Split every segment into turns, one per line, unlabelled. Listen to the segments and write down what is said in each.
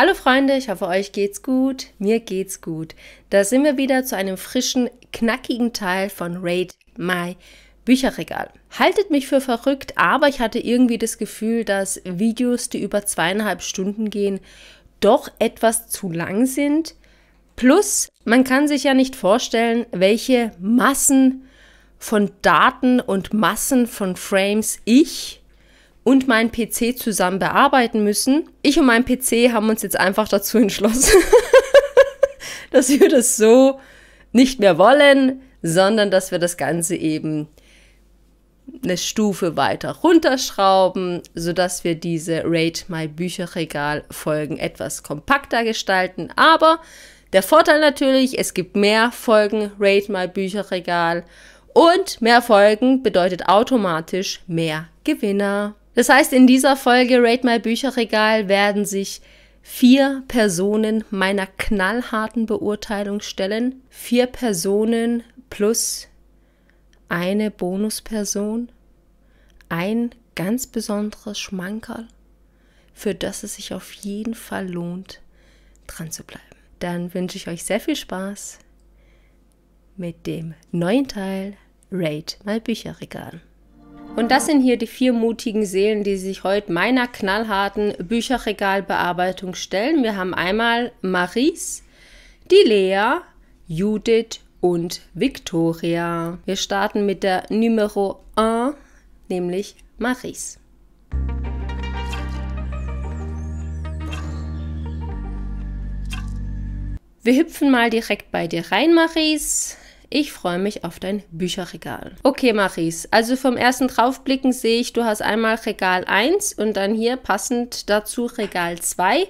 Hallo Freunde, ich hoffe euch geht's gut. Mir geht's gut. Da sind wir wieder zu einem frischen, knackigen Teil von Raid My Bücherregal. Haltet mich für verrückt, aber ich hatte irgendwie das Gefühl, dass Videos, die über zweieinhalb Stunden gehen, doch etwas zu lang sind. Plus, man kann sich ja nicht vorstellen, welche Massen von Daten und Massen von Frames ich und mein PC zusammen bearbeiten müssen. Ich und mein PC haben uns jetzt einfach dazu entschlossen, dass wir das so nicht mehr wollen, sondern dass wir das Ganze eben eine Stufe weiter runterschrauben, sodass wir diese Rate My Bücherregal Folgen etwas kompakter gestalten. Aber der Vorteil natürlich, es gibt mehr Folgen Rate My Bücherregal und mehr Folgen bedeutet automatisch mehr Gewinner. Das heißt, in dieser Folge Rate My Bücherregal werden sich vier Personen meiner knallharten Beurteilung stellen. Vier Personen plus eine Bonusperson. Ein ganz besonderes Schmankerl, für das es sich auf jeden Fall lohnt, dran zu bleiben. Dann wünsche ich euch sehr viel Spaß mit dem neuen Teil Rate My Bücherregal. Und das sind hier die vier mutigen Seelen, die sich heute meiner knallharten Bücherregalbearbeitung stellen. Wir haben einmal Maries, die Lea, Judith und Victoria. Wir starten mit der Numero 1, nämlich Maries. Wir hüpfen mal direkt bei dir rein, Maries. Ich freue mich auf dein Bücherregal. Okay, Maris. Also vom ersten Draufblicken sehe ich, du hast einmal Regal 1 und dann hier passend dazu Regal 2.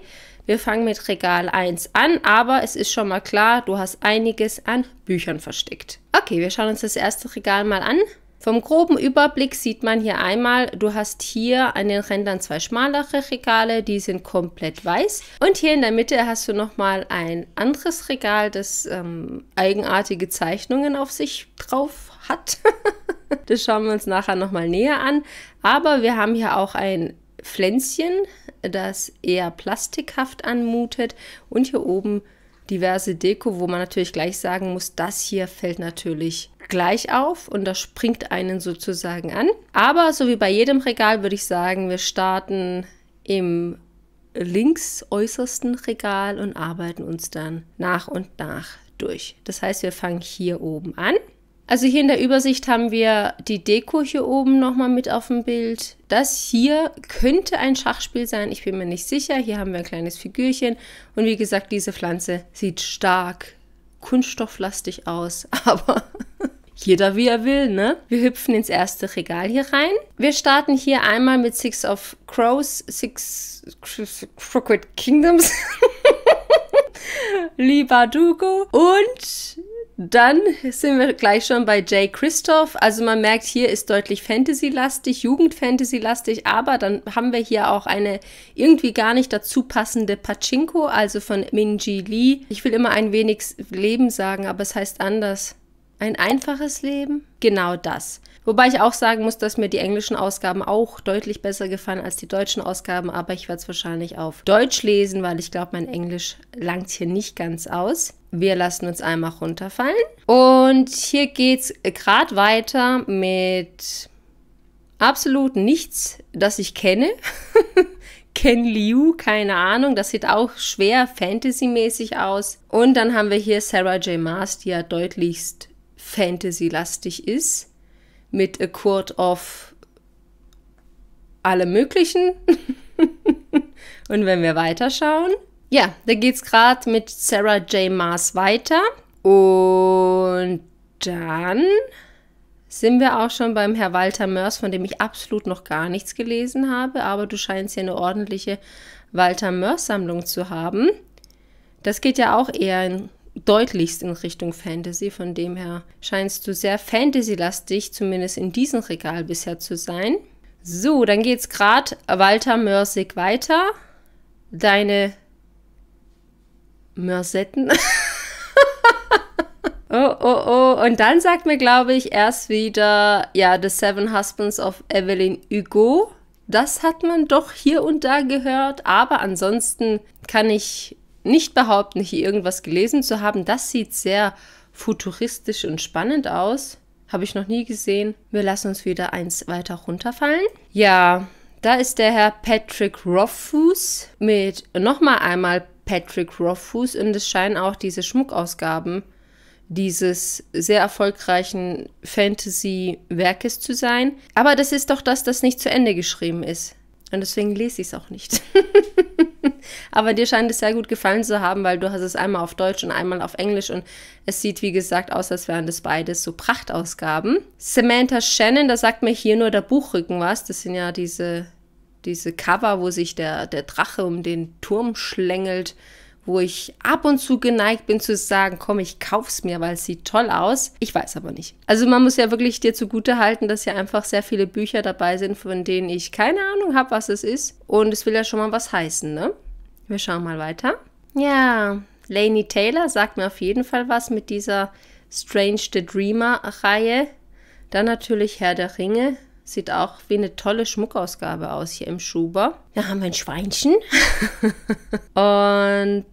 Wir fangen mit Regal 1 an, aber es ist schon mal klar, du hast einiges an Büchern versteckt. Okay, wir schauen uns das erste Regal mal an. Vom groben Überblick sieht man hier einmal, du hast hier an den Rändern zwei schmalere Regale, die sind komplett weiß. Und hier in der Mitte hast du nochmal ein anderes Regal, das ähm, eigenartige Zeichnungen auf sich drauf hat. das schauen wir uns nachher nochmal näher an. Aber wir haben hier auch ein Pflänzchen, das eher plastikhaft anmutet. Und hier oben diverse Deko, wo man natürlich gleich sagen muss, das hier fällt natürlich gleich auf und das springt einen sozusagen an. Aber so wie bei jedem Regal würde ich sagen, wir starten im links äußersten Regal und arbeiten uns dann nach und nach durch. Das heißt, wir fangen hier oben an. Also hier in der Übersicht haben wir die Deko hier oben nochmal mit auf dem Bild. Das hier könnte ein Schachspiel sein, ich bin mir nicht sicher. Hier haben wir ein kleines Figürchen und wie gesagt, diese Pflanze sieht stark kunststofflastig aus, aber jeder wie er will, ne? Wir hüpfen ins erste Regal hier rein. Wir starten hier einmal mit Six of Crows, Six Crooked Kingdoms, Libadugo und dann sind wir gleich schon bei Jay Christoph. Also man merkt, hier ist deutlich Fantasy-lastig, Jugend-Fantasy-lastig, aber dann haben wir hier auch eine irgendwie gar nicht dazu passende Pachinko, also von Minji Lee. Ich will immer ein wenig Leben sagen, aber es heißt anders. Ein einfaches Leben? Genau das. Wobei ich auch sagen muss, dass mir die englischen Ausgaben auch deutlich besser gefallen als die deutschen Ausgaben, aber ich werde es wahrscheinlich auf Deutsch lesen, weil ich glaube, mein Englisch langt hier nicht ganz aus. Wir lassen uns einmal runterfallen. Und hier geht es gerade weiter mit absolut nichts, das ich kenne. Ken Liu, keine Ahnung. Das sieht auch schwer Fantasy-mäßig aus. Und dann haben wir hier Sarah J. Maas, die ja deutlichst Fantasy-lastig ist, mit A Court of alle möglichen. Und wenn wir weiterschauen, ja, da geht es gerade mit Sarah J. Maas weiter. Und dann sind wir auch schon beim Herr Walter Mörs, von dem ich absolut noch gar nichts gelesen habe, aber du scheinst ja eine ordentliche Walter Mörs-Sammlung zu haben. Das geht ja auch eher in deutlichst in Richtung Fantasy. Von dem her scheinst du sehr Fantasy-lastig, zumindest in diesem Regal bisher zu sein. So, dann geht's gerade Walter Mörsig weiter. Deine Mörsetten. oh, oh, oh. Und dann sagt mir, glaube ich, erst wieder, ja, The Seven Husbands of Evelyn Hugo. Das hat man doch hier und da gehört, aber ansonsten kann ich nicht behaupten, hier irgendwas gelesen zu haben. Das sieht sehr futuristisch und spannend aus. Habe ich noch nie gesehen. Wir lassen uns wieder eins weiter runterfallen. Ja, da ist der Herr Patrick Rothfuss mit nochmal einmal Patrick Rothfuss und es scheinen auch diese Schmuckausgaben dieses sehr erfolgreichen Fantasy-Werkes zu sein. Aber das ist doch das, das nicht zu Ende geschrieben ist. Und deswegen lese ich es auch nicht. Aber dir scheint es sehr gut gefallen zu haben, weil du hast es einmal auf Deutsch und einmal auf Englisch und es sieht, wie gesagt, aus, als wären das beides so Prachtausgaben. Samantha Shannon, da sagt mir hier nur der Buchrücken was. Das sind ja diese, diese Cover, wo sich der, der Drache um den Turm schlängelt wo ich ab und zu geneigt bin zu sagen, komm, ich kauf's mir, weil es sieht toll aus. Ich weiß aber nicht. Also man muss ja wirklich dir zugute halten, dass ja einfach sehr viele Bücher dabei sind, von denen ich keine Ahnung habe, was es ist. Und es will ja schon mal was heißen, ne? Wir schauen mal weiter. Ja, Lainey Taylor sagt mir auf jeden Fall was mit dieser Strange the Dreamer-Reihe. Dann natürlich Herr der Ringe. Sieht auch wie eine tolle Schmuckausgabe aus hier im Schuber. Da haben wir ein Schweinchen. Und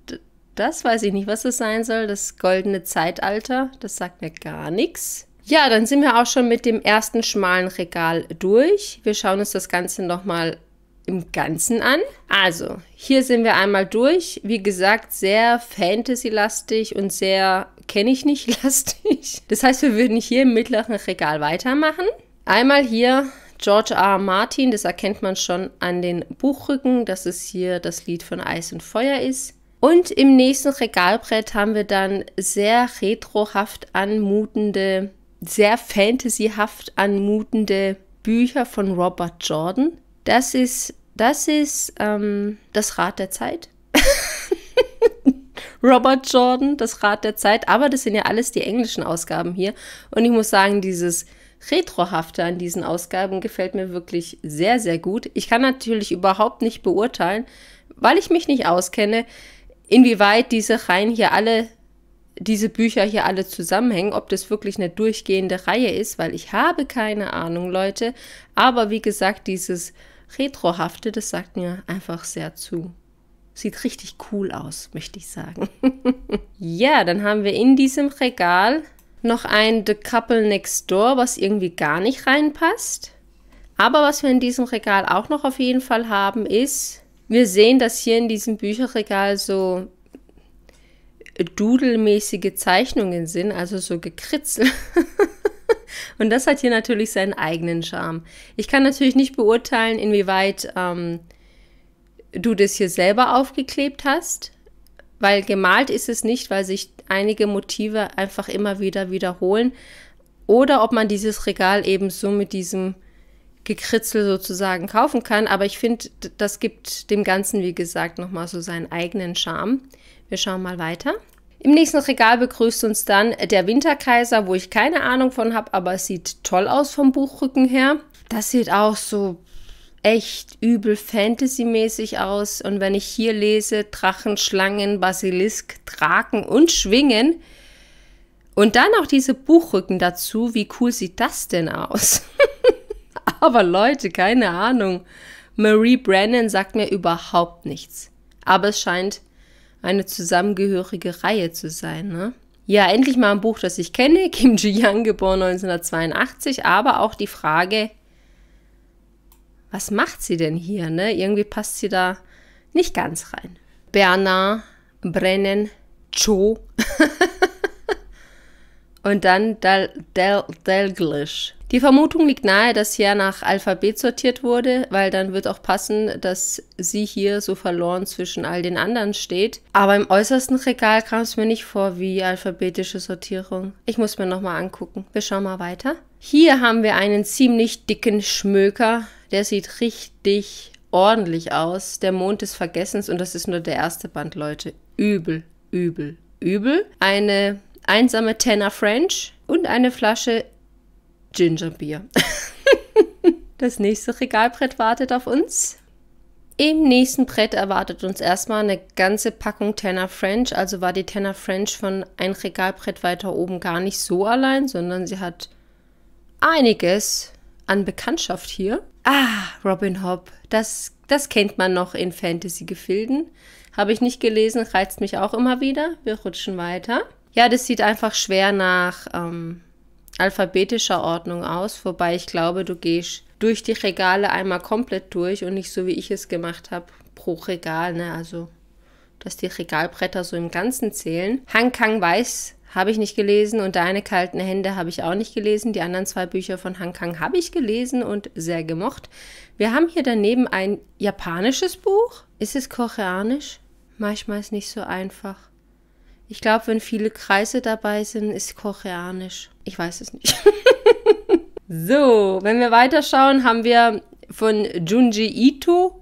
das weiß ich nicht, was es sein soll. Das goldene Zeitalter. Das sagt mir gar nichts. Ja, dann sind wir auch schon mit dem ersten schmalen Regal durch. Wir schauen uns das Ganze nochmal im Ganzen an. Also, hier sind wir einmal durch. Wie gesagt, sehr Fantasy-lastig und sehr kenne ich nicht lastig. Das heißt, wir würden hier im mittleren Regal weitermachen. Einmal hier George R. Martin, das erkennt man schon an den Buchrücken, dass es hier das Lied von Eis und Feuer ist. Und im nächsten Regalbrett haben wir dann sehr retrohaft anmutende, sehr fantasyhaft anmutende Bücher von Robert Jordan. Das ist, das ist ähm, das Rad der Zeit. Robert Jordan, das Rad der Zeit. Aber das sind ja alles die englischen Ausgaben hier. Und ich muss sagen, dieses Retrohafte an diesen Ausgaben gefällt mir wirklich sehr, sehr gut. Ich kann natürlich überhaupt nicht beurteilen, weil ich mich nicht auskenne, inwieweit diese Reihen hier alle, diese Bücher hier alle zusammenhängen, ob das wirklich eine durchgehende Reihe ist, weil ich habe keine Ahnung, Leute. Aber wie gesagt, dieses Retrohafte, das sagt mir einfach sehr zu. Sieht richtig cool aus, möchte ich sagen. ja, dann haben wir in diesem Regal noch ein The Couple Next Door, was irgendwie gar nicht reinpasst. Aber was wir in diesem Regal auch noch auf jeden Fall haben, ist, wir sehen, dass hier in diesem Bücherregal so dudelmäßige Zeichnungen sind, also so gekritzelt. Und das hat hier natürlich seinen eigenen Charme. Ich kann natürlich nicht beurteilen, inwieweit ähm, du das hier selber aufgeklebt hast, weil gemalt ist es nicht, weil sich einige Motive einfach immer wieder wiederholen. Oder ob man dieses Regal eben so mit diesem Gekritzel sozusagen kaufen kann. Aber ich finde, das gibt dem Ganzen, wie gesagt, nochmal so seinen eigenen Charme. Wir schauen mal weiter. Im nächsten Regal begrüßt uns dann der Winterkaiser, wo ich keine Ahnung von habe, aber es sieht toll aus vom Buchrücken her. Das sieht auch so echt übel Fantasy-mäßig aus. Und wenn ich hier lese, Drachen, Schlangen, Basilisk, Draken und Schwingen und dann auch diese Buchrücken dazu, wie cool sieht das denn aus? Aber Leute, keine Ahnung. Marie Brennan sagt mir überhaupt nichts. Aber es scheint eine zusammengehörige Reihe zu sein, ne? Ja, endlich mal ein Buch, das ich kenne. Kim Ji-young, geboren 1982. Aber auch die Frage, was macht sie denn hier? Ne? Irgendwie passt sie da nicht ganz rein. Bernard, Brennen, Joe und dann Del, Del, Delglish. Die Vermutung liegt nahe, dass hier nach Alphabet sortiert wurde, weil dann wird auch passen, dass sie hier so verloren zwischen all den anderen steht. Aber im äußersten Regal kam es mir nicht vor wie alphabetische Sortierung. Ich muss mir nochmal angucken. Wir schauen mal weiter. Hier haben wir einen ziemlich dicken Schmöker. Der sieht richtig ordentlich aus. Der Mond des Vergessens und das ist nur der erste Band, Leute. Übel, übel, übel. Eine einsame Tenner French und eine Flasche Gingerbier. das nächste Regalbrett wartet auf uns. Im nächsten Brett erwartet uns erstmal eine ganze Packung Tenner French. Also war die Tenner French von ein Regalbrett weiter oben gar nicht so allein, sondern sie hat einiges an Bekanntschaft hier. Ah, Robin Hobb, das, das kennt man noch in Fantasy-Gefilden. Habe ich nicht gelesen, reizt mich auch immer wieder. Wir rutschen weiter. Ja, das sieht einfach schwer nach ähm, alphabetischer Ordnung aus, wobei ich glaube, du gehst durch die Regale einmal komplett durch und nicht so, wie ich es gemacht habe, pro Regal, ne? Also, dass die Regalbretter so im Ganzen zählen. Han Kang Weiß habe ich nicht gelesen und Deine kalten Hände habe ich auch nicht gelesen. Die anderen zwei Bücher von Han Kang habe ich gelesen und sehr gemocht. Wir haben hier daneben ein japanisches Buch. Ist es koreanisch? Manchmal ist es nicht so einfach. Ich glaube, wenn viele Kreise dabei sind, ist koreanisch. Ich weiß es nicht. so, wenn wir weiterschauen, haben wir von Junji Ito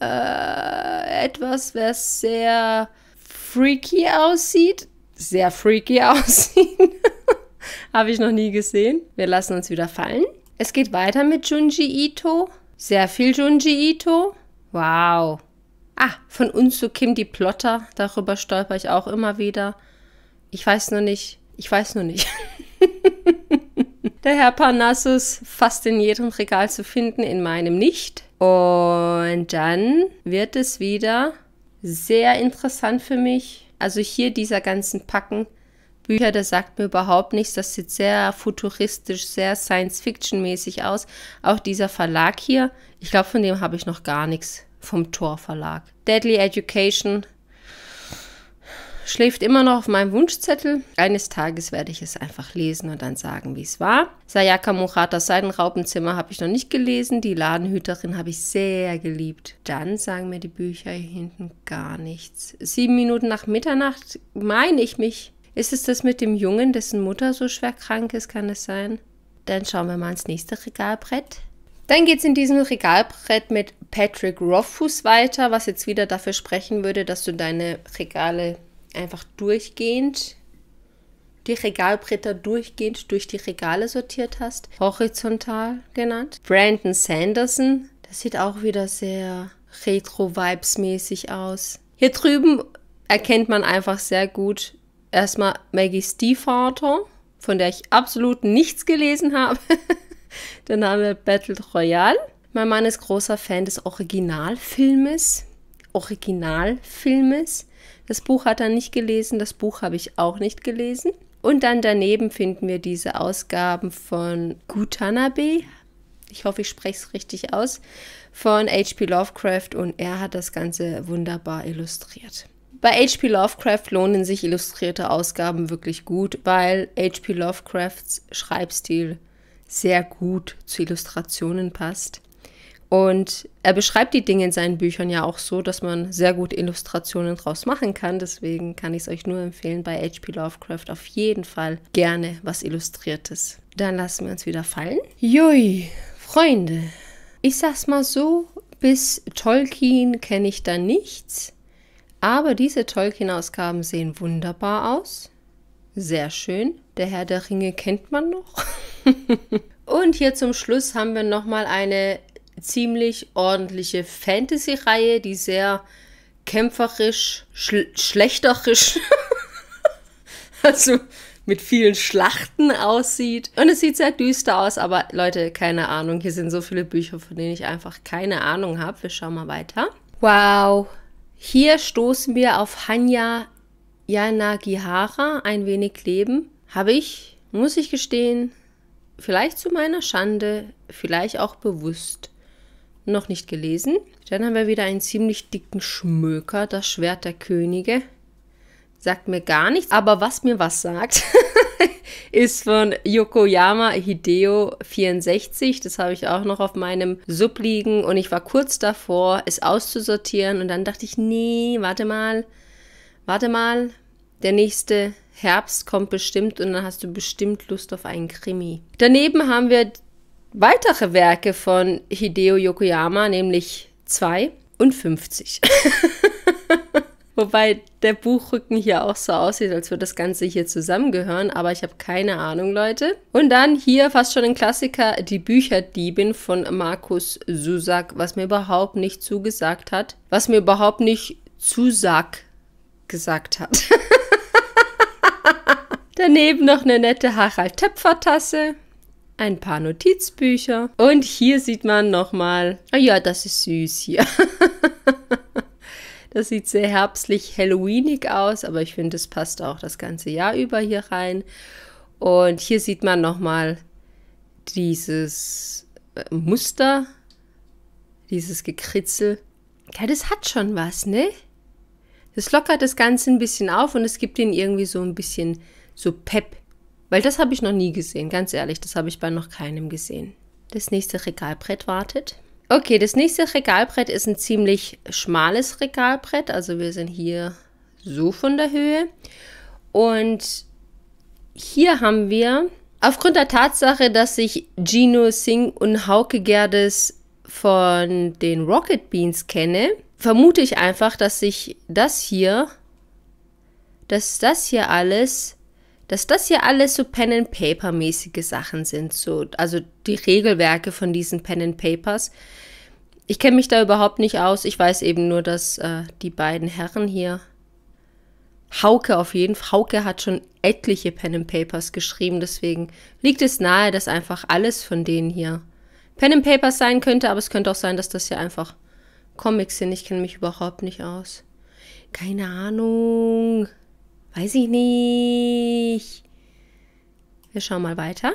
äh, etwas, was sehr freaky aussieht. Sehr freaky aussieht. Habe ich noch nie gesehen. Wir lassen uns wieder fallen. Es geht weiter mit Junji Ito. Sehr viel Junji Ito. Wow. Ah, von uns zu Kim die Plotter. Darüber stolper ich auch immer wieder. Ich weiß nur nicht. Ich weiß nur nicht. Der Herr Parnassus fast in jedem Regal zu finden, in meinem nicht. Und dann wird es wieder sehr interessant für mich. Also hier dieser ganzen Packen Bücher, das sagt mir überhaupt nichts. Das sieht sehr futuristisch, sehr Science-Fiction-mäßig aus. Auch dieser Verlag hier, ich glaube, von dem habe ich noch gar nichts vom Tor Verlag. Deadly Education schläft immer noch auf meinem Wunschzettel. Eines Tages werde ich es einfach lesen und dann sagen, wie es war. Sayaka Muratas Seidenraubenzimmer habe ich noch nicht gelesen. Die Ladenhüterin habe ich sehr geliebt. Dann sagen mir die Bücher hier hinten gar nichts. Sieben Minuten nach Mitternacht meine ich mich. Ist es das mit dem Jungen, dessen Mutter so schwer krank ist? Kann es sein? Dann schauen wir mal ins nächste Regalbrett. Dann geht es in diesem Regalbrett mit Patrick Rothfuss weiter, was jetzt wieder dafür sprechen würde, dass du deine Regale einfach durchgehend, die Regalbretter durchgehend durch die Regale sortiert hast. Horizontal genannt. Brandon Sanderson, das sieht auch wieder sehr Retro-Vibes-mäßig aus. Hier drüben erkennt man einfach sehr gut erstmal Maggie Stiefvater, von der ich absolut nichts gelesen habe. Haben wir Battle Royale. Mein Mann ist großer Fan des Originalfilmes. Originalfilmes. Das Buch hat er nicht gelesen, das Buch habe ich auch nicht gelesen. Und dann daneben finden wir diese Ausgaben von Gutanabe. Ich hoffe, ich spreche es richtig aus. Von H.P. Lovecraft und er hat das Ganze wunderbar illustriert. Bei H.P. Lovecraft lohnen sich illustrierte Ausgaben wirklich gut, weil H.P. Lovecrafts Schreibstil sehr gut zu Illustrationen passt. Und er beschreibt die Dinge in seinen Büchern ja auch so, dass man sehr gut Illustrationen draus machen kann. Deswegen kann ich es euch nur empfehlen, bei H.P. Lovecraft auf jeden Fall gerne was Illustriertes. Dann lassen wir uns wieder fallen. Jui, Freunde, ich sag's mal so, bis Tolkien kenne ich da nichts. Aber diese Tolkien-Ausgaben sehen wunderbar aus. Sehr schön. Der Herr der Ringe kennt man noch. Und hier zum Schluss haben wir nochmal eine ziemlich ordentliche Fantasy-Reihe, die sehr kämpferisch, schl schlechterisch, also mit vielen Schlachten aussieht. Und es sieht sehr düster aus, aber Leute, keine Ahnung. Hier sind so viele Bücher, von denen ich einfach keine Ahnung habe. Wir schauen mal weiter. Wow. Hier stoßen wir auf Hanya Yanagihara, ein wenig Leben. Habe ich, muss ich gestehen, vielleicht zu meiner Schande, vielleicht auch bewusst noch nicht gelesen. Dann haben wir wieder einen ziemlich dicken Schmöker, das Schwert der Könige. Sagt mir gar nichts, aber was mir was sagt, ist von Yokoyama Hideo 64. Das habe ich auch noch auf meinem Sub liegen und ich war kurz davor, es auszusortieren und dann dachte ich, nee, warte mal, warte mal, der nächste Herbst kommt bestimmt und dann hast du bestimmt Lust auf einen Krimi. Daneben haben wir weitere Werke von Hideo Yokoyama, nämlich 2 und 50. Wobei der Buchrücken hier auch so aussieht, als würde das Ganze hier zusammengehören, aber ich habe keine Ahnung, Leute. Und dann hier fast schon ein Klassiker, die Bücherdiebin von Markus Susak, was mir überhaupt nicht zugesagt hat, was mir überhaupt nicht zusag gesagt hat. Daneben noch eine nette Harald Töpfer Tasse ein paar Notizbücher und hier sieht man nochmal, ah ja, das ist süß hier. Das sieht sehr herbstlich, Halloweenig aus, aber ich finde, es passt auch das ganze Jahr über hier rein. Und hier sieht man nochmal dieses äh, Muster, dieses Gekritzel. Ja, das hat schon was, ne? Das lockert das Ganze ein bisschen auf und es gibt ihnen irgendwie so ein bisschen so Pep. Weil das habe ich noch nie gesehen, ganz ehrlich, das habe ich bei noch keinem gesehen. Das nächste Regalbrett wartet. Okay, das nächste Regalbrett ist ein ziemlich schmales Regalbrett. Also wir sind hier so von der Höhe. Und hier haben wir, aufgrund der Tatsache, dass ich Gino Singh und Hauke Gerdes von den Rocket Beans kenne, vermute ich einfach, dass sich das hier, dass das hier alles dass das hier alles so Pen and Paper mäßige Sachen sind, so also die Regelwerke von diesen Pen and Papers. Ich kenne mich da überhaupt nicht aus. Ich weiß eben nur, dass äh, die beiden Herren hier Hauke auf jeden Fall. Hauke hat schon etliche Pen and Papers geschrieben, deswegen liegt es nahe, dass einfach alles von denen hier Pen and Papers sein könnte, aber es könnte auch sein, dass das hier einfach Comics sind. Ich kenne mich überhaupt nicht aus. Keine Ahnung. Weiß ich nicht. Wir schauen mal weiter.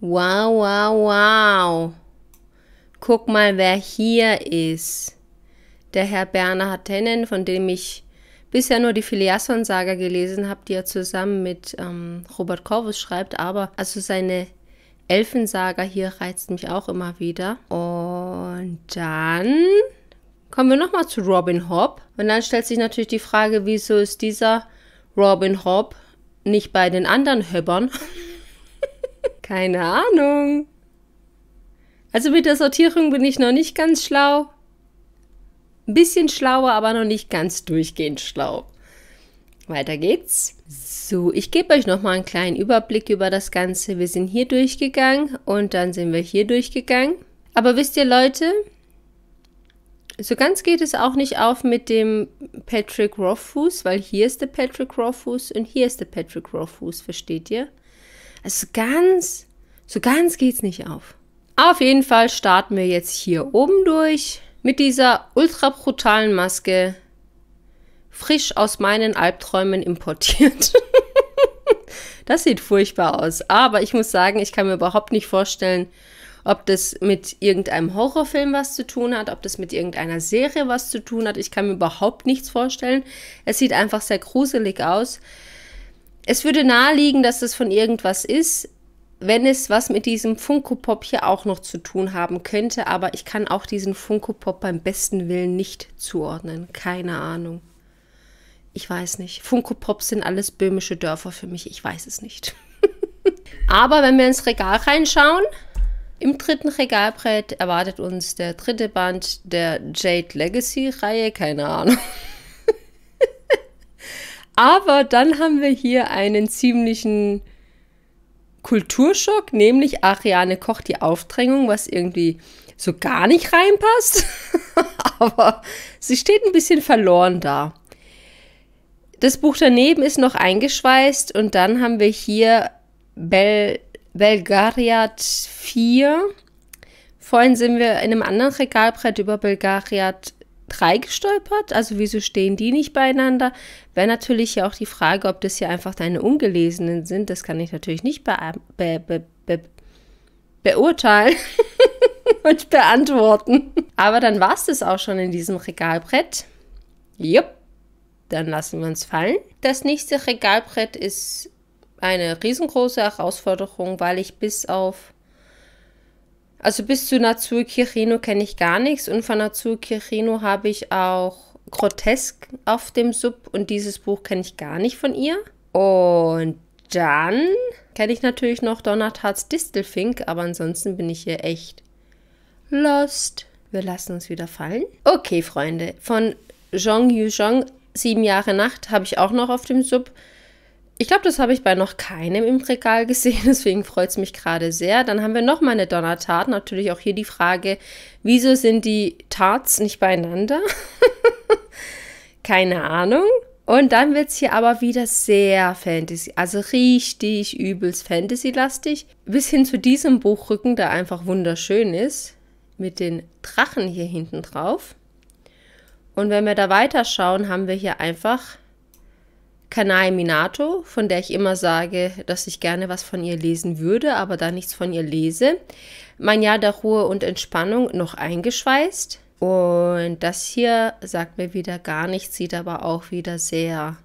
Wow, wow, wow. Guck mal, wer hier ist. Der Herr Bernhard Tennen, von dem ich bisher nur die Filiasson-Saga gelesen habe, die er zusammen mit ähm, Robert Corvus schreibt. Aber also seine Elfensaga hier reizt mich auch immer wieder. Und dann Kommen wir nochmal zu Robin Hobb. Und dann stellt sich natürlich die Frage, wieso ist dieser Robin Hobb nicht bei den anderen Höbbern? Keine Ahnung. Also mit der Sortierung bin ich noch nicht ganz schlau. Ein bisschen schlauer, aber noch nicht ganz durchgehend schlau. Weiter geht's. So, ich gebe euch nochmal einen kleinen Überblick über das Ganze. Wir sind hier durchgegangen und dann sind wir hier durchgegangen. Aber wisst ihr Leute, so ganz geht es auch nicht auf mit dem Patrick Rothfuss, weil hier ist der Patrick Rothfuss und hier ist der Patrick Rothfuss, versteht ihr? Also ganz, so ganz geht es nicht auf. Auf jeden Fall starten wir jetzt hier oben durch mit dieser ultra brutalen Maske, frisch aus meinen Albträumen importiert. das sieht furchtbar aus, aber ich muss sagen, ich kann mir überhaupt nicht vorstellen, ob das mit irgendeinem Horrorfilm was zu tun hat, ob das mit irgendeiner Serie was zu tun hat. Ich kann mir überhaupt nichts vorstellen. Es sieht einfach sehr gruselig aus. Es würde naheliegen, dass es von irgendwas ist, wenn es was mit diesem Funko Pop hier auch noch zu tun haben könnte, aber ich kann auch diesen Funko Pop beim besten Willen nicht zuordnen. Keine Ahnung. Ich weiß nicht. Funko Pops sind alles böhmische Dörfer für mich. Ich weiß es nicht. aber wenn wir ins Regal reinschauen, im dritten Regalbrett erwartet uns der dritte Band der Jade Legacy-Reihe, keine Ahnung. Aber dann haben wir hier einen ziemlichen Kulturschock, nämlich Ariane Koch die Aufdrängung, was irgendwie so gar nicht reinpasst. Aber sie steht ein bisschen verloren da. Das Buch daneben ist noch eingeschweißt und dann haben wir hier Belle Belgariad 4. Vorhin sind wir in einem anderen Regalbrett über Belgariad 3 gestolpert. Also wieso stehen die nicht beieinander? Wäre natürlich ja auch die Frage, ob das hier einfach deine ungelesenen sind. Das kann ich natürlich nicht be be be beurteilen und beantworten. Aber dann war es das auch schon in diesem Regalbrett. Jupp, dann lassen wir uns fallen. Das nächste Regalbrett ist eine riesengroße Herausforderung, weil ich bis auf, also bis zu Natsuo Kirino kenne ich gar nichts und von Natsuo Kirino habe ich auch Grotesk auf dem Sub und dieses Buch kenne ich gar nicht von ihr. Und dann kenne ich natürlich noch Donnertats Distelfink, aber ansonsten bin ich hier echt lost. Wir lassen uns wieder fallen. Okay, Freunde, von Zhong Yu Zhong, Sieben Jahre Nacht, habe ich auch noch auf dem Sub. Ich glaube, das habe ich bei noch keinem im Regal gesehen, deswegen freut es mich gerade sehr. Dann haben wir noch mal eine Donnertat. Natürlich auch hier die Frage, wieso sind die Tarts nicht beieinander? Keine Ahnung. Und dann wird es hier aber wieder sehr Fantasy, also richtig übelst Fantasy-lastig. Bis hin zu diesem Buchrücken, der einfach wunderschön ist, mit den Drachen hier hinten drauf. Und wenn wir da weiterschauen, haben wir hier einfach Kanae Minato, von der ich immer sage, dass ich gerne was von ihr lesen würde, aber da nichts von ihr lese. Mein Jahr der Ruhe und Entspannung noch eingeschweißt. Und das hier sagt mir wieder gar nichts, sieht aber auch wieder sehr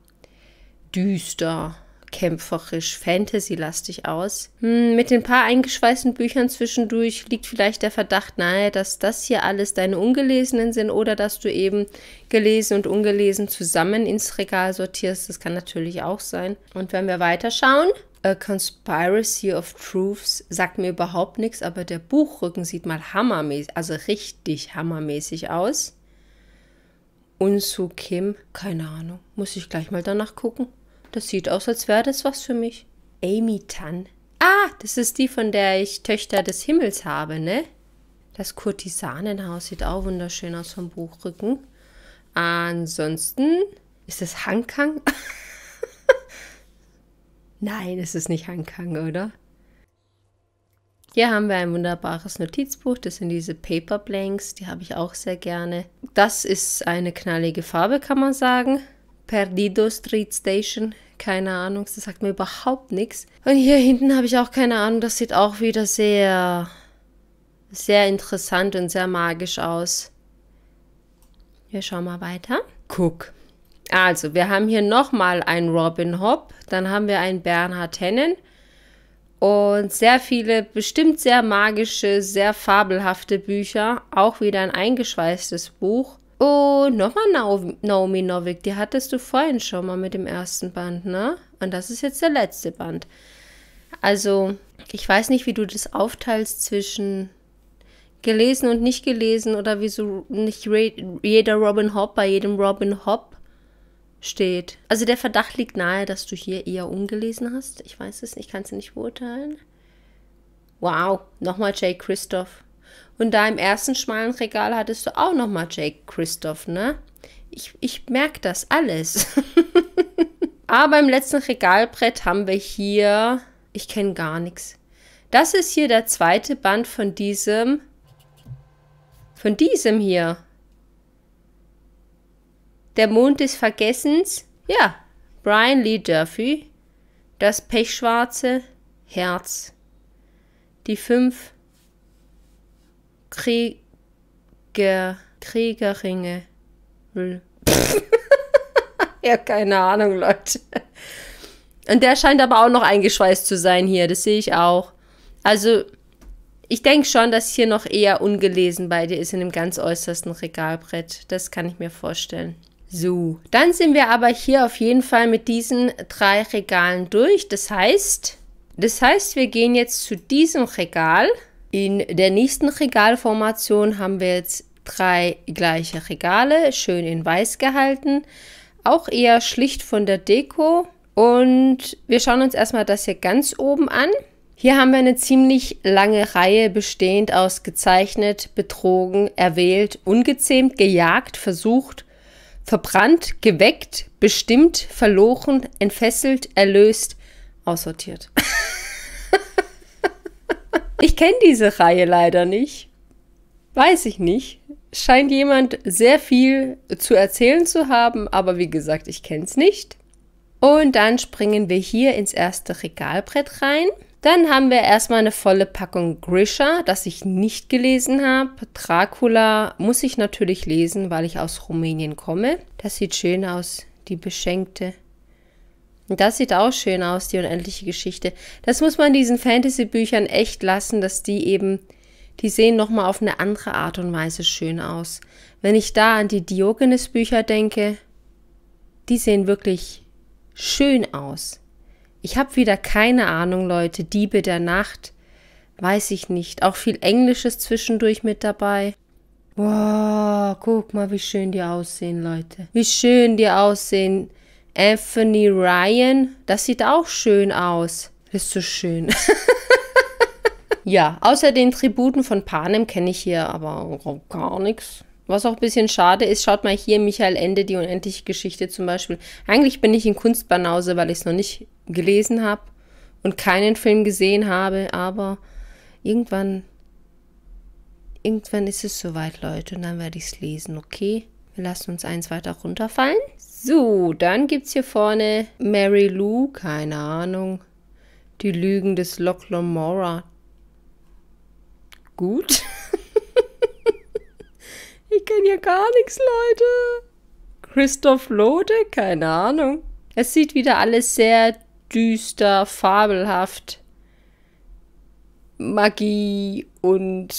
düster kämpferisch, fantasy-lastig aus. Hm, mit den paar eingeschweißten Büchern zwischendurch liegt vielleicht der Verdacht nahe, dass das hier alles deine ungelesenen sind oder dass du eben gelesen und ungelesen zusammen ins Regal sortierst. Das kann natürlich auch sein. Und wenn wir weiterschauen, A Conspiracy of Truths sagt mir überhaupt nichts, aber der Buchrücken sieht mal hammermäßig, also richtig hammermäßig aus. Unsu Kim, keine Ahnung, muss ich gleich mal danach gucken. Das sieht aus, als wäre das was für mich. Amy Tan. Ah, das ist die, von der ich Töchter des Himmels habe, ne? Das Kurtisanenhaus sieht auch wunderschön aus vom Buchrücken. Ansonsten ist es Hankang. Nein, es ist nicht Hankang, oder? Hier haben wir ein wunderbares Notizbuch. Das sind diese Paper Blanks. Die habe ich auch sehr gerne. Das ist eine knallige Farbe, kann man sagen. Perdido Street Station keine Ahnung, das sagt mir überhaupt nichts. Und hier hinten habe ich auch keine Ahnung, das sieht auch wieder sehr, sehr interessant und sehr magisch aus. Wir schauen mal weiter. Guck. Also, wir haben hier nochmal einen Robin Hobb, dann haben wir einen Bernhard Hennen und sehr viele, bestimmt sehr magische, sehr fabelhafte Bücher. Auch wieder ein eingeschweißtes Buch. Und nochmal Naomi Novik, die hattest du vorhin schon mal mit dem ersten Band, ne? Und das ist jetzt der letzte Band. Also, ich weiß nicht, wie du das aufteilst zwischen gelesen und nicht gelesen oder wieso nicht jeder Robin Hobb bei jedem Robin Hobb steht. Also der Verdacht liegt nahe, dass du hier eher ungelesen hast. Ich weiß es nicht, ich kann es nicht beurteilen. Wow, nochmal Jay Christoph. Und da im ersten schmalen Regal hattest du auch nochmal Jake Christoph, ne? Ich, ich merke das alles. Aber im letzten Regalbrett haben wir hier, ich kenne gar nichts. Das ist hier der zweite Band von diesem, von diesem hier. Der Mond des Vergessens. Ja, Brian Lee Duffy. Das pechschwarze Herz. Die fünf Krieger, Kriegerringe. ja, keine Ahnung, Leute. Und der scheint aber auch noch eingeschweißt zu sein hier, das sehe ich auch. Also, ich denke schon, dass hier noch eher ungelesen bei dir ist in dem ganz äußersten Regalbrett. Das kann ich mir vorstellen. So, dann sind wir aber hier auf jeden Fall mit diesen drei Regalen durch. Das heißt, das heißt, wir gehen jetzt zu diesem Regal in der nächsten Regalformation haben wir jetzt drei gleiche Regale, schön in weiß gehalten. Auch eher schlicht von der Deko. Und wir schauen uns erstmal das hier ganz oben an. Hier haben wir eine ziemlich lange Reihe bestehend aus gezeichnet, betrogen, erwählt, ungezähmt, gejagt, versucht, verbrannt, geweckt, bestimmt, verloren, entfesselt, erlöst, aussortiert. Ich kenne diese Reihe leider nicht. Weiß ich nicht. Scheint jemand sehr viel zu erzählen zu haben, aber wie gesagt, ich kenne es nicht. Und dann springen wir hier ins erste Regalbrett rein. Dann haben wir erstmal eine volle Packung Grisha, das ich nicht gelesen habe. Dracula muss ich natürlich lesen, weil ich aus Rumänien komme. Das sieht schön aus, die beschenkte und das sieht auch schön aus, die unendliche Geschichte. Das muss man diesen Fantasy-Büchern echt lassen, dass die eben, die sehen nochmal auf eine andere Art und Weise schön aus. Wenn ich da an die Diogenes-Bücher denke, die sehen wirklich schön aus. Ich habe wieder keine Ahnung, Leute. Diebe der Nacht, weiß ich nicht. Auch viel Englisches zwischendurch mit dabei. Wow, guck mal, wie schön die aussehen, Leute. Wie schön die aussehen. Anthony Ryan, das sieht auch schön aus. ist so schön. ja, außer den Tributen von Panem kenne ich hier aber gar nichts. Was auch ein bisschen schade ist, schaut mal hier Michael Ende, die unendliche Geschichte zum Beispiel. Eigentlich bin ich in Kunstbanause, weil ich es noch nicht gelesen habe und keinen Film gesehen habe, aber irgendwann, irgendwann ist es soweit, Leute, und dann werde ich es lesen, okay? Wir lassen uns eins weiter runterfallen. So, dann gibt es hier vorne Mary Lou, keine Ahnung. Die Lügen des Loch Lomora. Gut. ich kenne ja gar nichts, Leute. Christoph Lode, keine Ahnung. Es sieht wieder alles sehr düster, fabelhaft, Magie und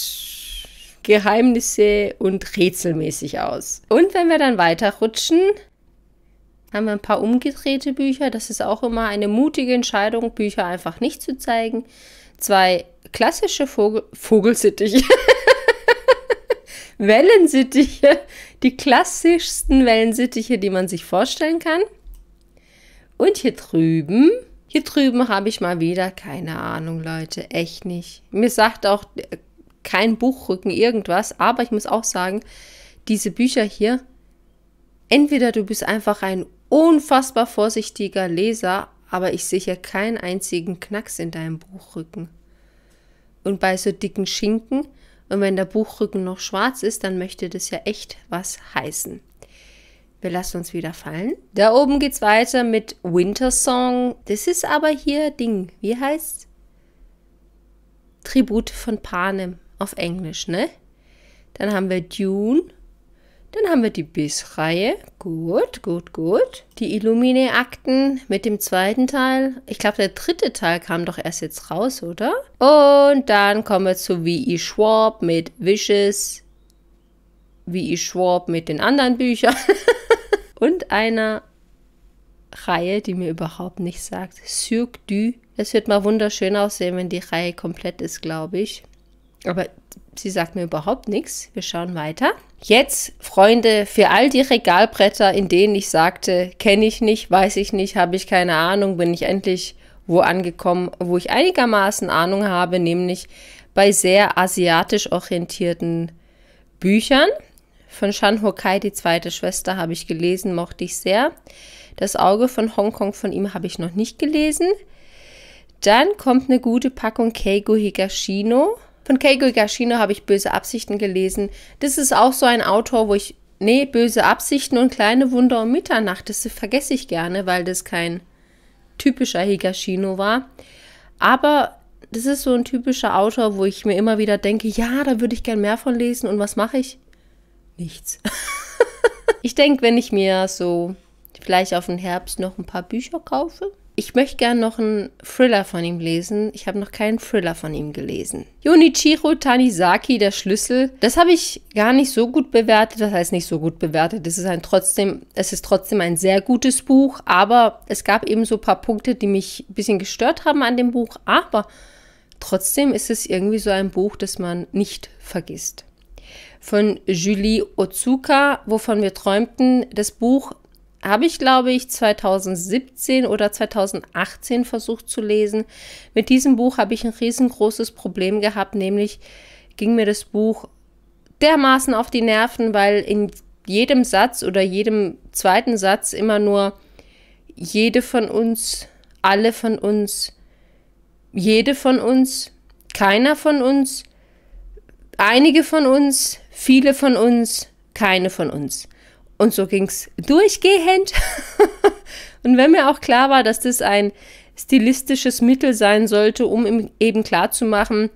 Geheimnisse und rätselmäßig aus. Und wenn wir dann weiterrutschen, haben wir ein paar umgedrehte Bücher. Das ist auch immer eine mutige Entscheidung, Bücher einfach nicht zu zeigen. Zwei klassische Vogel Vogelsittiche. Wellensittiche. Die klassischsten Wellensittiche, die man sich vorstellen kann. Und hier drüben, hier drüben habe ich mal wieder keine Ahnung, Leute. Echt nicht. Mir sagt auch kein Buchrücken irgendwas. Aber ich muss auch sagen, diese Bücher hier, entweder du bist einfach ein unfassbar vorsichtiger Leser, aber ich sehe hier keinen einzigen Knacks in deinem Buchrücken. Und bei so dicken Schinken, und wenn der Buchrücken noch schwarz ist, dann möchte das ja echt was heißen. Wir lassen uns wieder fallen. Da oben geht's weiter mit Winter Song. Das ist aber hier Ding. Wie heißt? Tribut von Panem auf Englisch, ne? Dann haben wir Dune. Dann haben wir die Biss-Reihe. Gut, gut, gut. Die Illumine-Akten mit dem zweiten Teil. Ich glaube, der dritte Teil kam doch erst jetzt raus, oder? Und dann kommen wir zu V.E. Schwab mit Wishes. V.E. Schwab mit den anderen Büchern. Und einer Reihe, die mir überhaupt nicht sagt. Cirque du. Es wird mal wunderschön aussehen, wenn die Reihe komplett ist, glaube ich. Aber sie sagt mir überhaupt nichts. Wir schauen weiter. Jetzt, Freunde, für all die Regalbretter, in denen ich sagte, kenne ich nicht, weiß ich nicht, habe ich keine Ahnung, bin ich endlich wo angekommen, wo ich einigermaßen Ahnung habe, nämlich bei sehr asiatisch orientierten Büchern. Von Shan Hokai, die zweite Schwester, habe ich gelesen, mochte ich sehr. Das Auge von Hongkong von ihm habe ich noch nicht gelesen. Dann kommt eine gute Packung Keigo Higashino von Keigo Higashino habe ich Böse Absichten gelesen. Das ist auch so ein Autor, wo ich, nee, Böse Absichten und kleine Wunder um Mitternacht, das vergesse ich gerne, weil das kein typischer Higashino war. Aber das ist so ein typischer Autor, wo ich mir immer wieder denke, ja, da würde ich gern mehr von lesen. Und was mache ich? Nichts. ich denke, wenn ich mir so vielleicht auf den Herbst noch ein paar Bücher kaufe, ich möchte gerne noch einen Thriller von ihm lesen. Ich habe noch keinen Thriller von ihm gelesen. Junichiro Tanizaki, der Schlüssel. Das habe ich gar nicht so gut bewertet. Das heißt nicht so gut bewertet. Es ist ein trotzdem, es ist trotzdem ein sehr gutes Buch. Aber es gab eben so ein paar Punkte, die mich ein bisschen gestört haben an dem Buch. Aber trotzdem ist es irgendwie so ein Buch, das man nicht vergisst. Von Julie Otsuka, wovon wir träumten. Das Buch habe ich, glaube ich, 2017 oder 2018 versucht zu lesen. Mit diesem Buch habe ich ein riesengroßes Problem gehabt, nämlich ging mir das Buch dermaßen auf die Nerven, weil in jedem Satz oder jedem zweiten Satz immer nur jede von uns, alle von uns, jede von uns, keiner von uns, einige von uns, viele von uns, keine von uns. Und so ging es durchgehend. und wenn mir auch klar war, dass das ein stilistisches Mittel sein sollte, um eben klarzumachen,